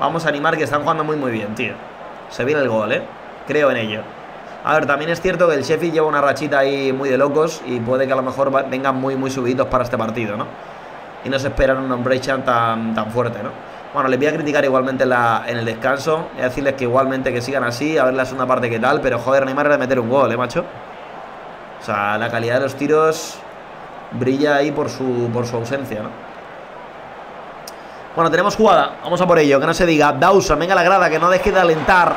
Vamos a animar que están jugando muy, muy bien, tío. Se viene el gol, ¿eh? Creo en ello. A ver, también es cierto que el Sheffield lleva una rachita ahí muy de locos y puede que a lo mejor vengan muy, muy subidos para este partido, ¿no? Y no se esperan un breakdown tan, tan fuerte, ¿no? Bueno, les voy a criticar igualmente en, el descanso. Voy a decirles que igualmente que sigan así, a ver la segunda parte qué tal. Pero joder, no hay manera de meter un gol, ¿eh, macho? O sea, la calidad de los tiros brilla ahí por su, por su ausencia, ¿no? Bueno, tenemos jugada. Vamos a por ello, que no se diga. Dawson, venga la grada, que no deje de alentar.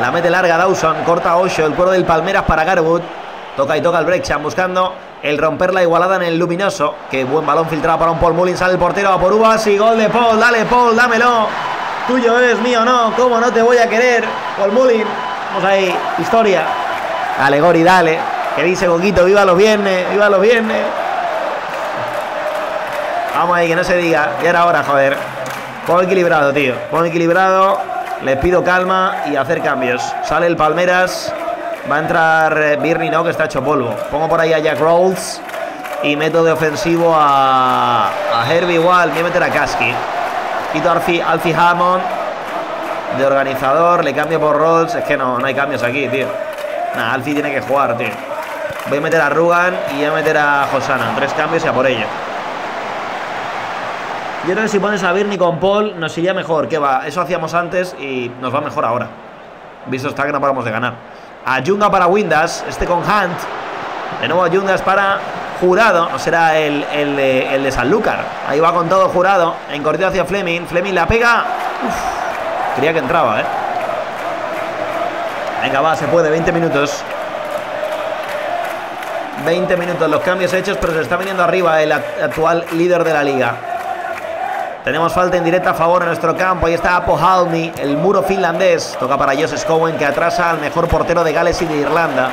La mete larga Dawson, corta Osho, el cuero del Palmeras para Garwood. Toca y toca el Brexham buscando el romper la igualada en el luminoso. Qué buen balón filtrado para un Paul Mullins. Sale el portero a por uvas y gol de Paul. Dale, Paul, dámelo. Tuyo es, mío no. ¿Cómo no te voy a querer? Paul Mullins. Vamos ahí, historia. Dale, Gori, dale. Que dice Coquito, viva los viernes, viva los viernes. Vamos ahí, que no se diga. Ya era hora, joder. Pon equilibrado, tío. Pon equilibrado. Les pido calma y hacer cambios. Sale el Palmeras. Va a entrar eh, Birney, no, que está hecho polvo. Pongo por ahí a Jack Rolls. Y meto de ofensivo a, a Herbie igual. Voy a meter a Kasky. Quito a Alfie, Hammond. De organizador. Le cambio por Rolls. Es que no, no hay cambios aquí, tío. Nah, Alfie tiene que jugar, tío. Voy a meter a Rugan y voy a meter a Josana. Tres cambios y a por ello. Yo creo que si pones a Birney con Paul nos iría mejor. ¿Qué va? Eso hacíamos antes y nos va mejor ahora. Visto está que no paramos de ganar. Ayunga para Windas. Este con Hunt. De nuevo Ayungas para Jurado. Será el, el, de, el de Sanlúcar. Ahí va con todo Jurado. Encordido hacia Fleming. Fleming la pega. Uf. Creía que entraba, ¿eh? Venga, va, se puede. 20 minutos. 20 minutos los cambios hechos, pero se está viniendo arriba el actual líder de la liga. Tenemos falta en directa a favor en nuestro campo. Ahí está Apo el muro finlandés. Toca para Joseph Cowen que atrasa al mejor portero de Gales y de Irlanda.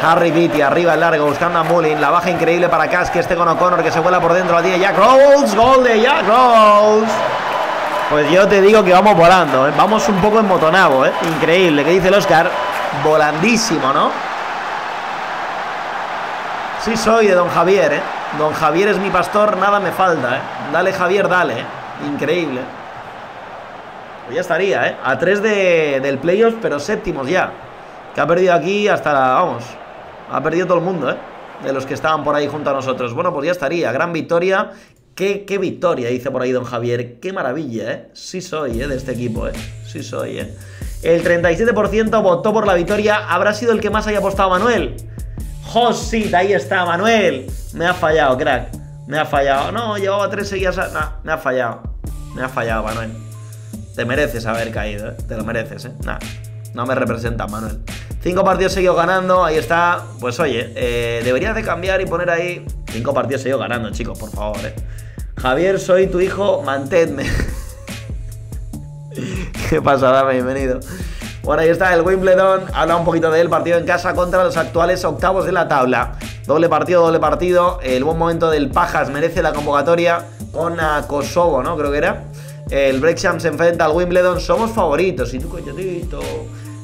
Harry Beatty arriba el largo buscando a Mullin. La baja increíble para que este con O'Connor que se vuela por dentro. La tiene Jack Rolls. Gol de Jack Rolls. Pues yo te digo que vamos volando. ¿eh? Vamos un poco en motonabo. ¿eh? Increíble. ¿Qué dice el Oscar? Volandísimo, ¿no? Sí soy de Don Javier, ¿eh? Don Javier es mi pastor, nada me falta, ¿eh? Dale, Javier, dale. Increíble. Pues ya estaría, ¿eh? A tres de, del playoff, pero séptimos ya. Que ha perdido aquí hasta, vamos, ha perdido todo el mundo, ¿eh? De los que estaban por ahí junto a nosotros. Bueno, pues ya estaría. Gran victoria. ¿Qué, qué victoria, dice por ahí don Javier. Qué maravilla, ¿eh? Sí soy, ¿eh? De este equipo, ¿eh? Sí soy, ¿eh? El 37% votó por la victoria. ¿Habrá sido el que más haya apostado Manuel? Josit, ahí está, Manuel. Me ha fallado, crack. Me ha fallado. No, llevaba tres seguidas. No, me ha fallado. Me ha fallado, Manuel. Te mereces haber caído, ¿eh? Te lo mereces, ¿eh? Nah, no me representa, Manuel. Cinco partidos seguido ganando, ahí está. Pues oye, eh, deberías de cambiar y poner ahí. Cinco partidos seguido ganando, chicos, por favor, ¿eh? Javier, soy tu hijo, manténme. (laughs) ¿Qué pasa, dame? Bienvenido. Bueno, ahí está el Wimbledon. Habla un poquito del partido en casa contra los actuales octavos de la tabla. Doble partido, doble partido. El buen momento del Pajas merece la convocatoria con Kosovo, ¿no? Creo que era. El Brexham se enfrenta al Wimbledon. Somos favoritos. Y tú, coñotito.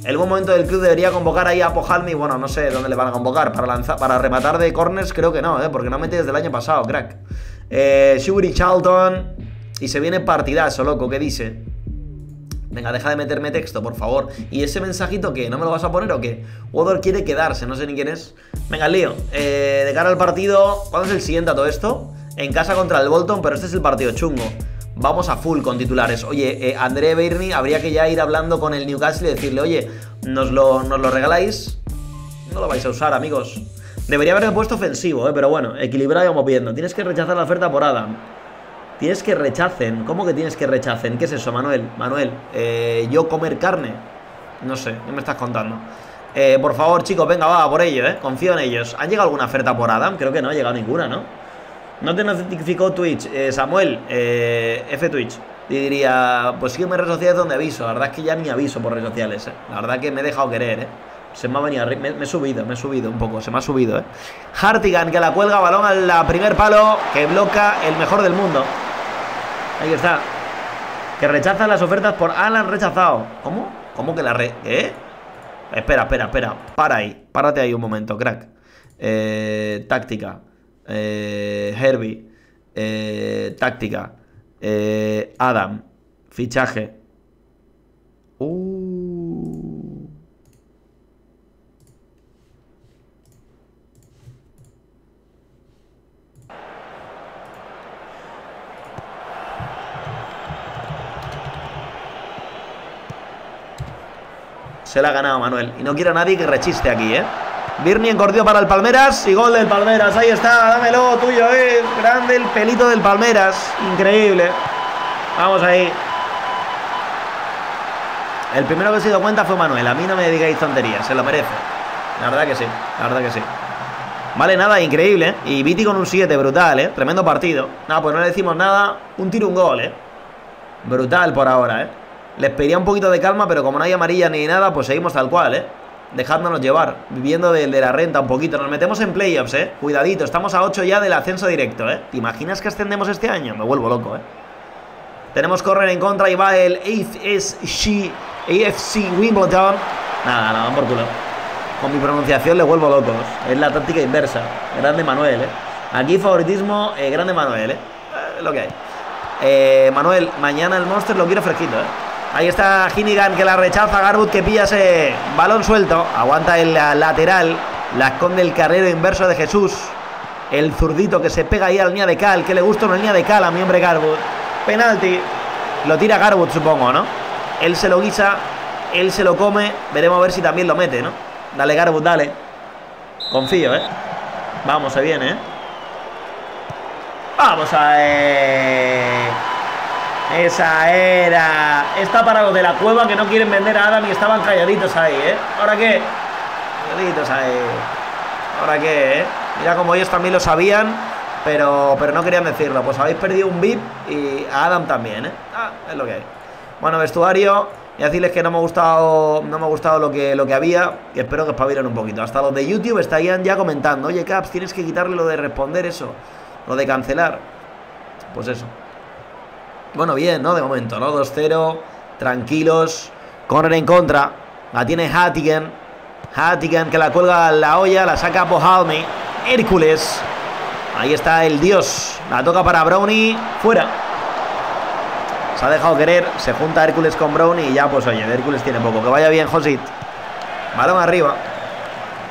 El buen momento del club debería convocar ahí a Pojalmi. Bueno, no sé dónde le van a convocar. Para, lanzar, para rematar de corners, creo que no, ¿eh? Porque no mete desde el año pasado, crack. Eh, Shuri Charlton. Y se viene partidazo, loco. ¿Qué dice? Venga, deja de meterme texto, por favor. ¿Y ese mensajito qué? ¿No me lo vas a poner o qué? Odor quiere quedarse, no sé ni quién es. Venga, lío. Eh, de cara al partido, ¿cuándo es el siguiente a todo esto? En casa contra el Bolton, pero este es el partido chungo. Vamos a full con titulares. Oye, eh, André Birney habría que ya ir hablando con el Newcastle y decirle, oye, ¿nos lo, ¿nos lo regaláis? No lo vais a usar, amigos. Debería haberme puesto ofensivo, eh, pero bueno, equilibrado y vamos viendo. Tienes que rechazar la oferta por Adam. Tienes que rechacen. ¿Cómo que tienes que rechacen? ¿Qué es eso, Manuel? Manuel, eh, yo comer carne. No sé, ¿qué me estás contando? Eh, por favor, chicos, venga, va, por ello, ¿eh? Confío en ellos. ¿Han llegado alguna oferta por Adam? Creo que no ha llegado ninguna, ¿no? No te notificó Twitch, eh, Samuel, eh, F Twitch. Y diría, pues sígueme en redes sociales donde aviso. La verdad es que ya ni aviso por redes sociales, ¿eh? La verdad que me he dejado querer, ¿eh? Se me ha venido me, me, he subido, me he subido un poco, se me ha subido, ¿eh? Hartigan que la cuelga, balón al primer palo, que bloca el mejor del mundo. Ahí está. Que rechazan las ofertas por Alan rechazado. ¿Cómo? ¿Cómo que la re... ¿Eh? Espera, espera, espera. Para ahí. Párate ahí un momento, crack. Eh, táctica. Eh, Herbie. Eh, táctica. Eh, Adam. Fichaje. Uh. Se la ha ganado Manuel. Y no quiero a nadie que rechiste aquí, ¿eh? Birni encordió para el Palmeras y gol del Palmeras. Ahí está, dámelo, tuyo, eh. Grande el pelito del Palmeras. Increíble. Vamos ahí. El primero que se dio cuenta fue Manuel. A mí no me digáis tonterías, se lo merece. La verdad que sí, la verdad que sí. Vale, nada, increíble. ¿eh? Y Viti con un 7, brutal, ¿eh? Tremendo partido. Nada, pues no le decimos nada. Un tiro, un gol, ¿eh? Brutal por ahora, ¿eh? Les pediría un poquito de calma, pero como no hay amarilla ni nada, pues seguimos tal cual, ¿eh? Dejándonos llevar, viviendo de, la renta un poquito. Nos metemos en playoffs, ¿eh? Cuidadito, estamos a 8 ya del ascenso directo, ¿eh? ¿Te imaginas que ascendemos este año? Me vuelvo loco, ¿eh? Tenemos correr en contra y va el AFC, AFC Wimbledon. Nada, nada, por culo. Con mi pronunciación le vuelvo locos. Es la táctica inversa. Grande Manuel, ¿eh? Aquí favoritismo, eh, grande Manuel, ¿eh? eh lo que hay. Eh, Manuel, mañana el Monster lo quiero fresquito, ¿eh? Ahí está Hinigan que la rechaza. Garwood que pilla ese balón suelto. Aguanta el lateral. La esconde el carrero inverso de Jesús. El zurdito que se pega ahí al línea de cal. Que le gusta una línea de cal a mi hombre Garwood. Penalti. Lo tira Garwood, supongo, ¿no? Él se lo guisa. Él se lo come. Veremos a ver si también lo mete, ¿no? Dale, Garwood, dale. Confío, ¿eh? Vamos, se viene, ¿eh? Vamos a ver. Esa era. Está para los de la cueva que no quieren vender a Adam y estaban calladitos ahí, ¿eh? ¿Ahora qué? Calladitos ahí. ¿Ahora qué, eh? Mira como ellos también lo sabían, pero, pero no querían decirlo. Pues habéis perdido un VIP y a Adam también, ¿eh? Ah, es lo que hay. Bueno, vestuario. Y decirles que no me ha gustado, no me ha gustado lo que, lo que había y espero que espabilen un poquito. Hasta los de YouTube estarían ya comentando, oye Caps, tienes que quitarle lo de responder eso, lo de cancelar. Pues eso. Bueno, bien, ¿no? De momento, ¿no? 2-0, tranquilos. Corner en contra. La tiene Hattigan. Hattigan que la cuelga a la olla, la saca Bohalmi. Hércules. Ahí está el dios. La toca para Brownie. Fuera. Se ha dejado querer. Se junta Hércules con Brownie y ya, pues oye, Hércules tiene poco. Que vaya bien, Josit. Balón arriba.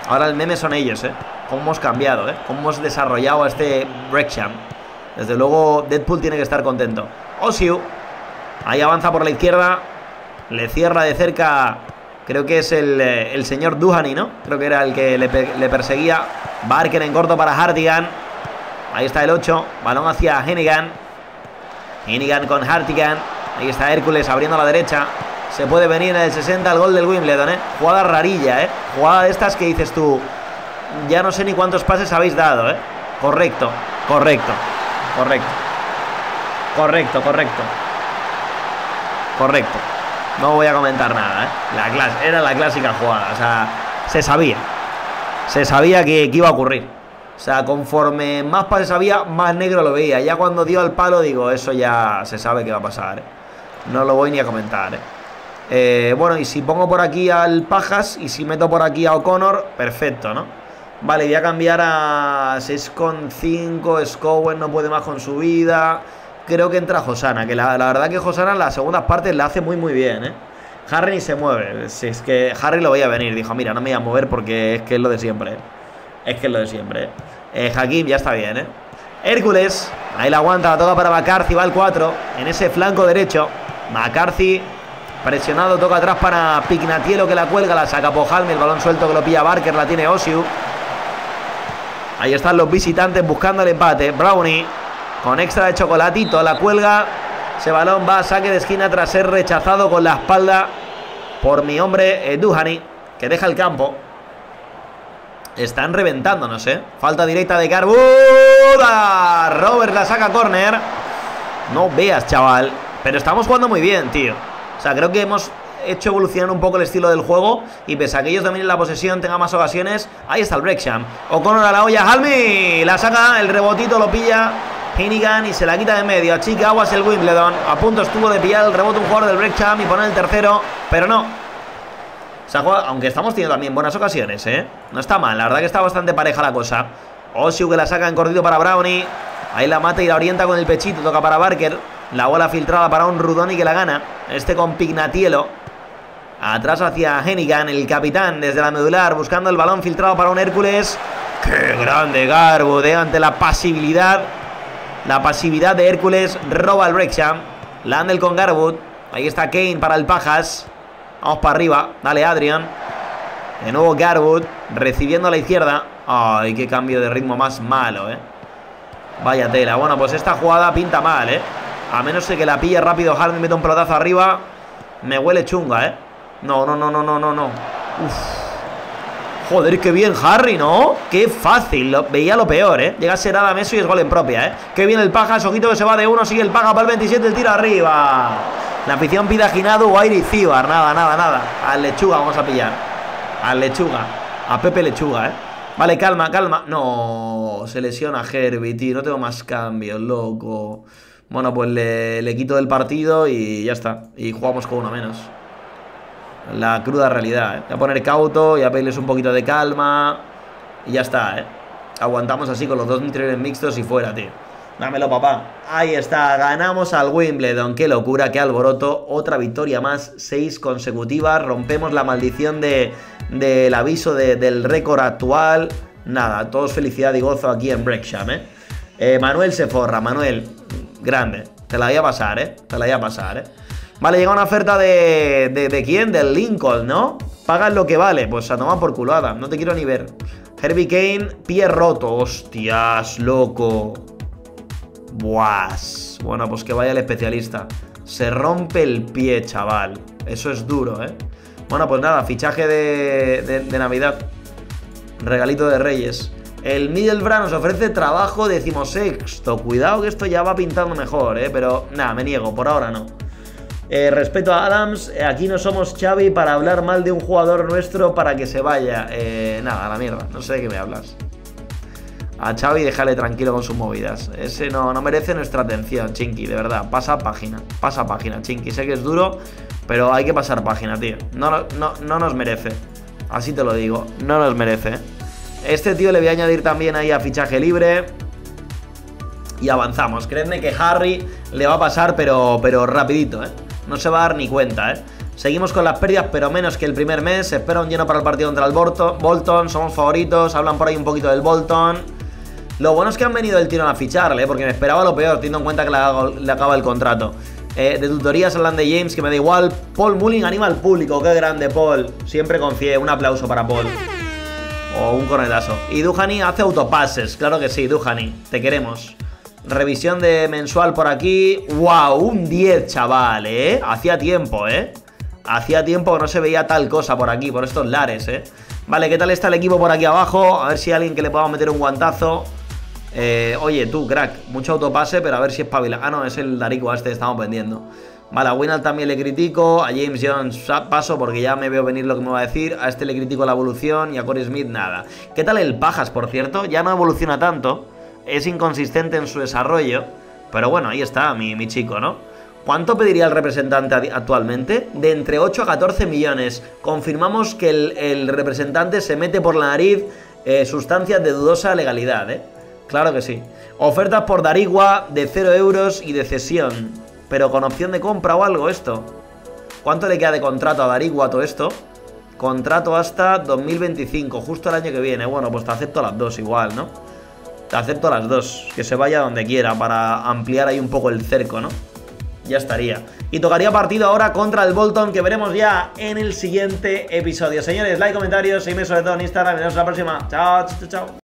Ahora el meme son ellos, ¿eh? Cómo hemos cambiado, ¿eh? Cómo hemos desarrollado a este Wrexham. Desde luego, Deadpool tiene que estar contento. Osiu. Ahí avanza por la izquierda. Le cierra de cerca. Creo que es el, eh, el señor Duhani, ¿no? Creo que era el que le, perseguía. Barker en corto para Hartigan. Ahí está el 8. Balón hacia Hennigan. Hennigan con Hartigan. Ahí está Hércules abriendo a la derecha. Se puede venir en el 60 el gol del Wimbledon, ¿eh? Jugada rarilla, ¿eh? Jugada de estas que dices tú. Ya no sé ni cuántos pases habéis dado, ¿eh? Correcto, correcto, correcto. Correcto, correcto. Correcto. No voy a comentar nada, ¿eh? La clase, era la clásica jugada. O sea, se sabía. Se sabía que, iba a ocurrir. O sea, conforme más pases había, más negro lo veía. Ya cuando dio al palo, digo, eso ya se sabe que va a pasar. ¿eh? No lo voy ni a comentar. ¿eh? Eh, bueno, y si pongo por aquí al Pajas y si meto por aquí a O'Connor, perfecto, ¿no? Vale, voy a cambiar a 6,5. Scowen no puede más con su vida creo que entra Josana. Que la, verdad que Josana las segundas partes la hace muy muy bien, ¿eh? Harry ni se mueve. Si es que Harry lo veía venir. Dijo, mira, no me voy a mover porque es que es lo de siempre. Es que es lo de siempre. Eh, Hakim ya está bien, ¿eh? Hércules. Ahí la aguanta, la toca para McCarthy. Va al 4. En ese flanco derecho. McCarthy. Presionado, toca atrás para Pignatielo que la cuelga. La saca Pojalme. El balón suelto que lo pilla Barker. La tiene Osiu. Ahí están los visitantes buscando el empate. Brownie. Con extra de chocolatito, la cuelga. Ese balón va a saque de esquina tras ser rechazado con la espalda por mi hombre eh, Duhani, que deja el campo. Están reventándonos, ¿eh? Falta directa de Carbuda. Robert la saca a córner. No veas, chaval. Pero estamos jugando muy bien, tío. O sea, creo que hemos hecho evolucionar un poco el estilo del juego y pese a que ellos dominen la posesión, tengan más ocasiones, ahí está el Brexham. O'Connor a la olla, Halmi, la saca, el rebotito lo pilla Hinigan y se la quita de medio. Chica aguas el Wimbledon. A punto estuvo de pillar el rebote un jugador del Wrexham y poner el tercero, pero no. Se aunque estamos teniendo también buenas ocasiones, ¿eh? No está mal, la verdad que está bastante pareja la cosa. Osiu que la saca en para Brownie. Ahí la mata y la orienta con el pechito. Toca para Barker. La bola filtrada para un Rudoni que la gana. Este con Pignatielo. Atrás hacia Henigan, el capitán, desde la medular, buscando el balón filtrado para un Hércules. ¡Qué grande Garbo! De ante la pasibilidad la pasividad de Hércules roba al Wrexham. Landel con Garwood. Ahí está Kane para el Pajas. Vamos para arriba. Dale, Adrian. De nuevo Garwood. Recibiendo a la izquierda. Ay, qué cambio de ritmo más malo, ¿eh? Vaya tela. Bueno, pues esta jugada pinta mal, ¿eh? A menos que la pille rápido Hal me meta un pelotazo arriba. Me huele chunga, ¿eh? No, no, no, no, no, no, no. Uf. Joder, qué bien Harry, ¿no? Qué fácil, veía lo peor, ¿eh? Llega a ser y es gol en propia, ¿eh? Qué bien el Pajas, ojito que se va de uno, sigue el Paja para el 27, el tiro arriba. La afición pide a Ginado, Guairi y Cibar, nada, nada, nada. Al Lechuga vamos a pillar. Al Lechuga. A Pepe Lechuga, ¿eh? Vale, calma, calma. No, se lesiona Herbie, tío. No tengo más cambios, loco. Bueno, pues le, le quito del partido y ya está. Y jugamos con uno menos la cruda realidad. ¿eh? Voy a poner cauto y a pedirles un poquito de calma. Y ya está, ¿eh? Aguantamos así con los dos interiores mixtos y fuera, tío. Dámelo, papá. Ahí está, ganamos al Wimbledon. Qué locura, qué alboroto. Otra victoria más, seis consecutivas. Rompemos la maldición de, del aviso del récord actual. Nada, todos felicidad y gozo aquí en Breaksham, ¿eh? ¿eh? Manuel se forra, Manuel. Grande. Te la voy a pasar, ¿eh? Te la voy a pasar, ¿eh? Vale, llega una oferta de, de, quién? Del Lincoln, ¿no? Pagas lo que vale. Pues a tomar por culada. No te quiero ni ver. Herbie Kane, pie roto. Hostias, loco. Buas. Bueno, pues que vaya el especialista. Se rompe el pie, chaval. Eso es duro, ¿eh? Bueno, pues nada, fichaje de, de, Navidad. Regalito de Reyes. El Middlebrough nos ofrece trabajo decimosexto. Cuidado que esto ya va pintando mejor, ¿eh? Pero nada, me niego, por ahora no. Eh, respecto a Adams, eh, aquí no somos Xavi para hablar mal de un jugador nuestro para que se vaya. Eh, nada, a la mierda, no sé de qué me hablas. A Xavi déjale tranquilo con sus movidas. Ese no, no merece nuestra atención, Chinky, de verdad. Pasa página, pasa página, Chinky. Sé que es duro, pero hay que pasar página, tío. No, no, no nos merece. Así te lo digo, no nos merece. Este tío le voy a añadir también ahí a fichaje libre y avanzamos. Créeme que Harry le va a pasar, pero, pero rapidito, ¿eh? No se va a dar ni cuenta, ¿eh? Seguimos con las pérdidas, pero menos que el primer mes. Espera un lleno para el partido contra el Bolton. Somos favoritos. Hablan por ahí un poquito del Bolton. Lo bueno es que han venido el tiro a ficharle, ¿eh? porque me esperaba lo peor, teniendo en cuenta que le, acaba el contrato. Eh, de tutorías hablan de James, que me da igual. Paul Mulling anima al público. Qué grande, Paul. Siempre confié. Un aplauso para Paul. O un cornetazo. Y Duhani hace autopases. Claro que sí, Duhani. Te queremos. Revisión de mensual por aquí. ¡Wow! Un 10, chaval, ¿eh? Hacía tiempo, ¿eh? Hacía tiempo que no se veía tal cosa por aquí, por estos lares, ¿eh? Vale, ¿qué tal está el equipo por aquí abajo? A ver si hay alguien que le pueda meter un guantazo. Eh, oye, tú, crack, mucho autopase, pero a ver si es pavila. Ah, no, es el Darico este, estamos vendiendo. Vale, a Winald también le critico, a James Jones paso porque ya me veo venir lo que me va a decir, a este le critico la evolución y a Corey Smith nada. ¿Qué tal el Pajas, por cierto? Ya no evoluciona tanto, es inconsistente en su desarrollo, pero bueno, ahí está mi, chico, ¿no? ¿Cuánto pediría el representante actualmente? De entre 8 a 14 millones. Confirmamos que el, representante se mete por la nariz eh, sustancias de dudosa legalidad, ¿eh? Claro que sí. Ofertas por Darigua de 0 euros y de cesión. Pero con opción de compra o algo esto. ¿Cuánto le queda de contrato a Darigua todo esto? Contrato hasta 2025, justo el año que viene. Bueno, pues te acepto las dos igual, ¿no? Acepto las dos, que se vaya donde quiera para ampliar ahí un poco el cerco, ¿no? Ya estaría. Y tocaría partido ahora contra el Bolton, que veremos ya en el siguiente episodio. Señores, like, comentarios, seguidme sobre todo en Instagram. Nos vemos la próxima. Chao, chao, chao.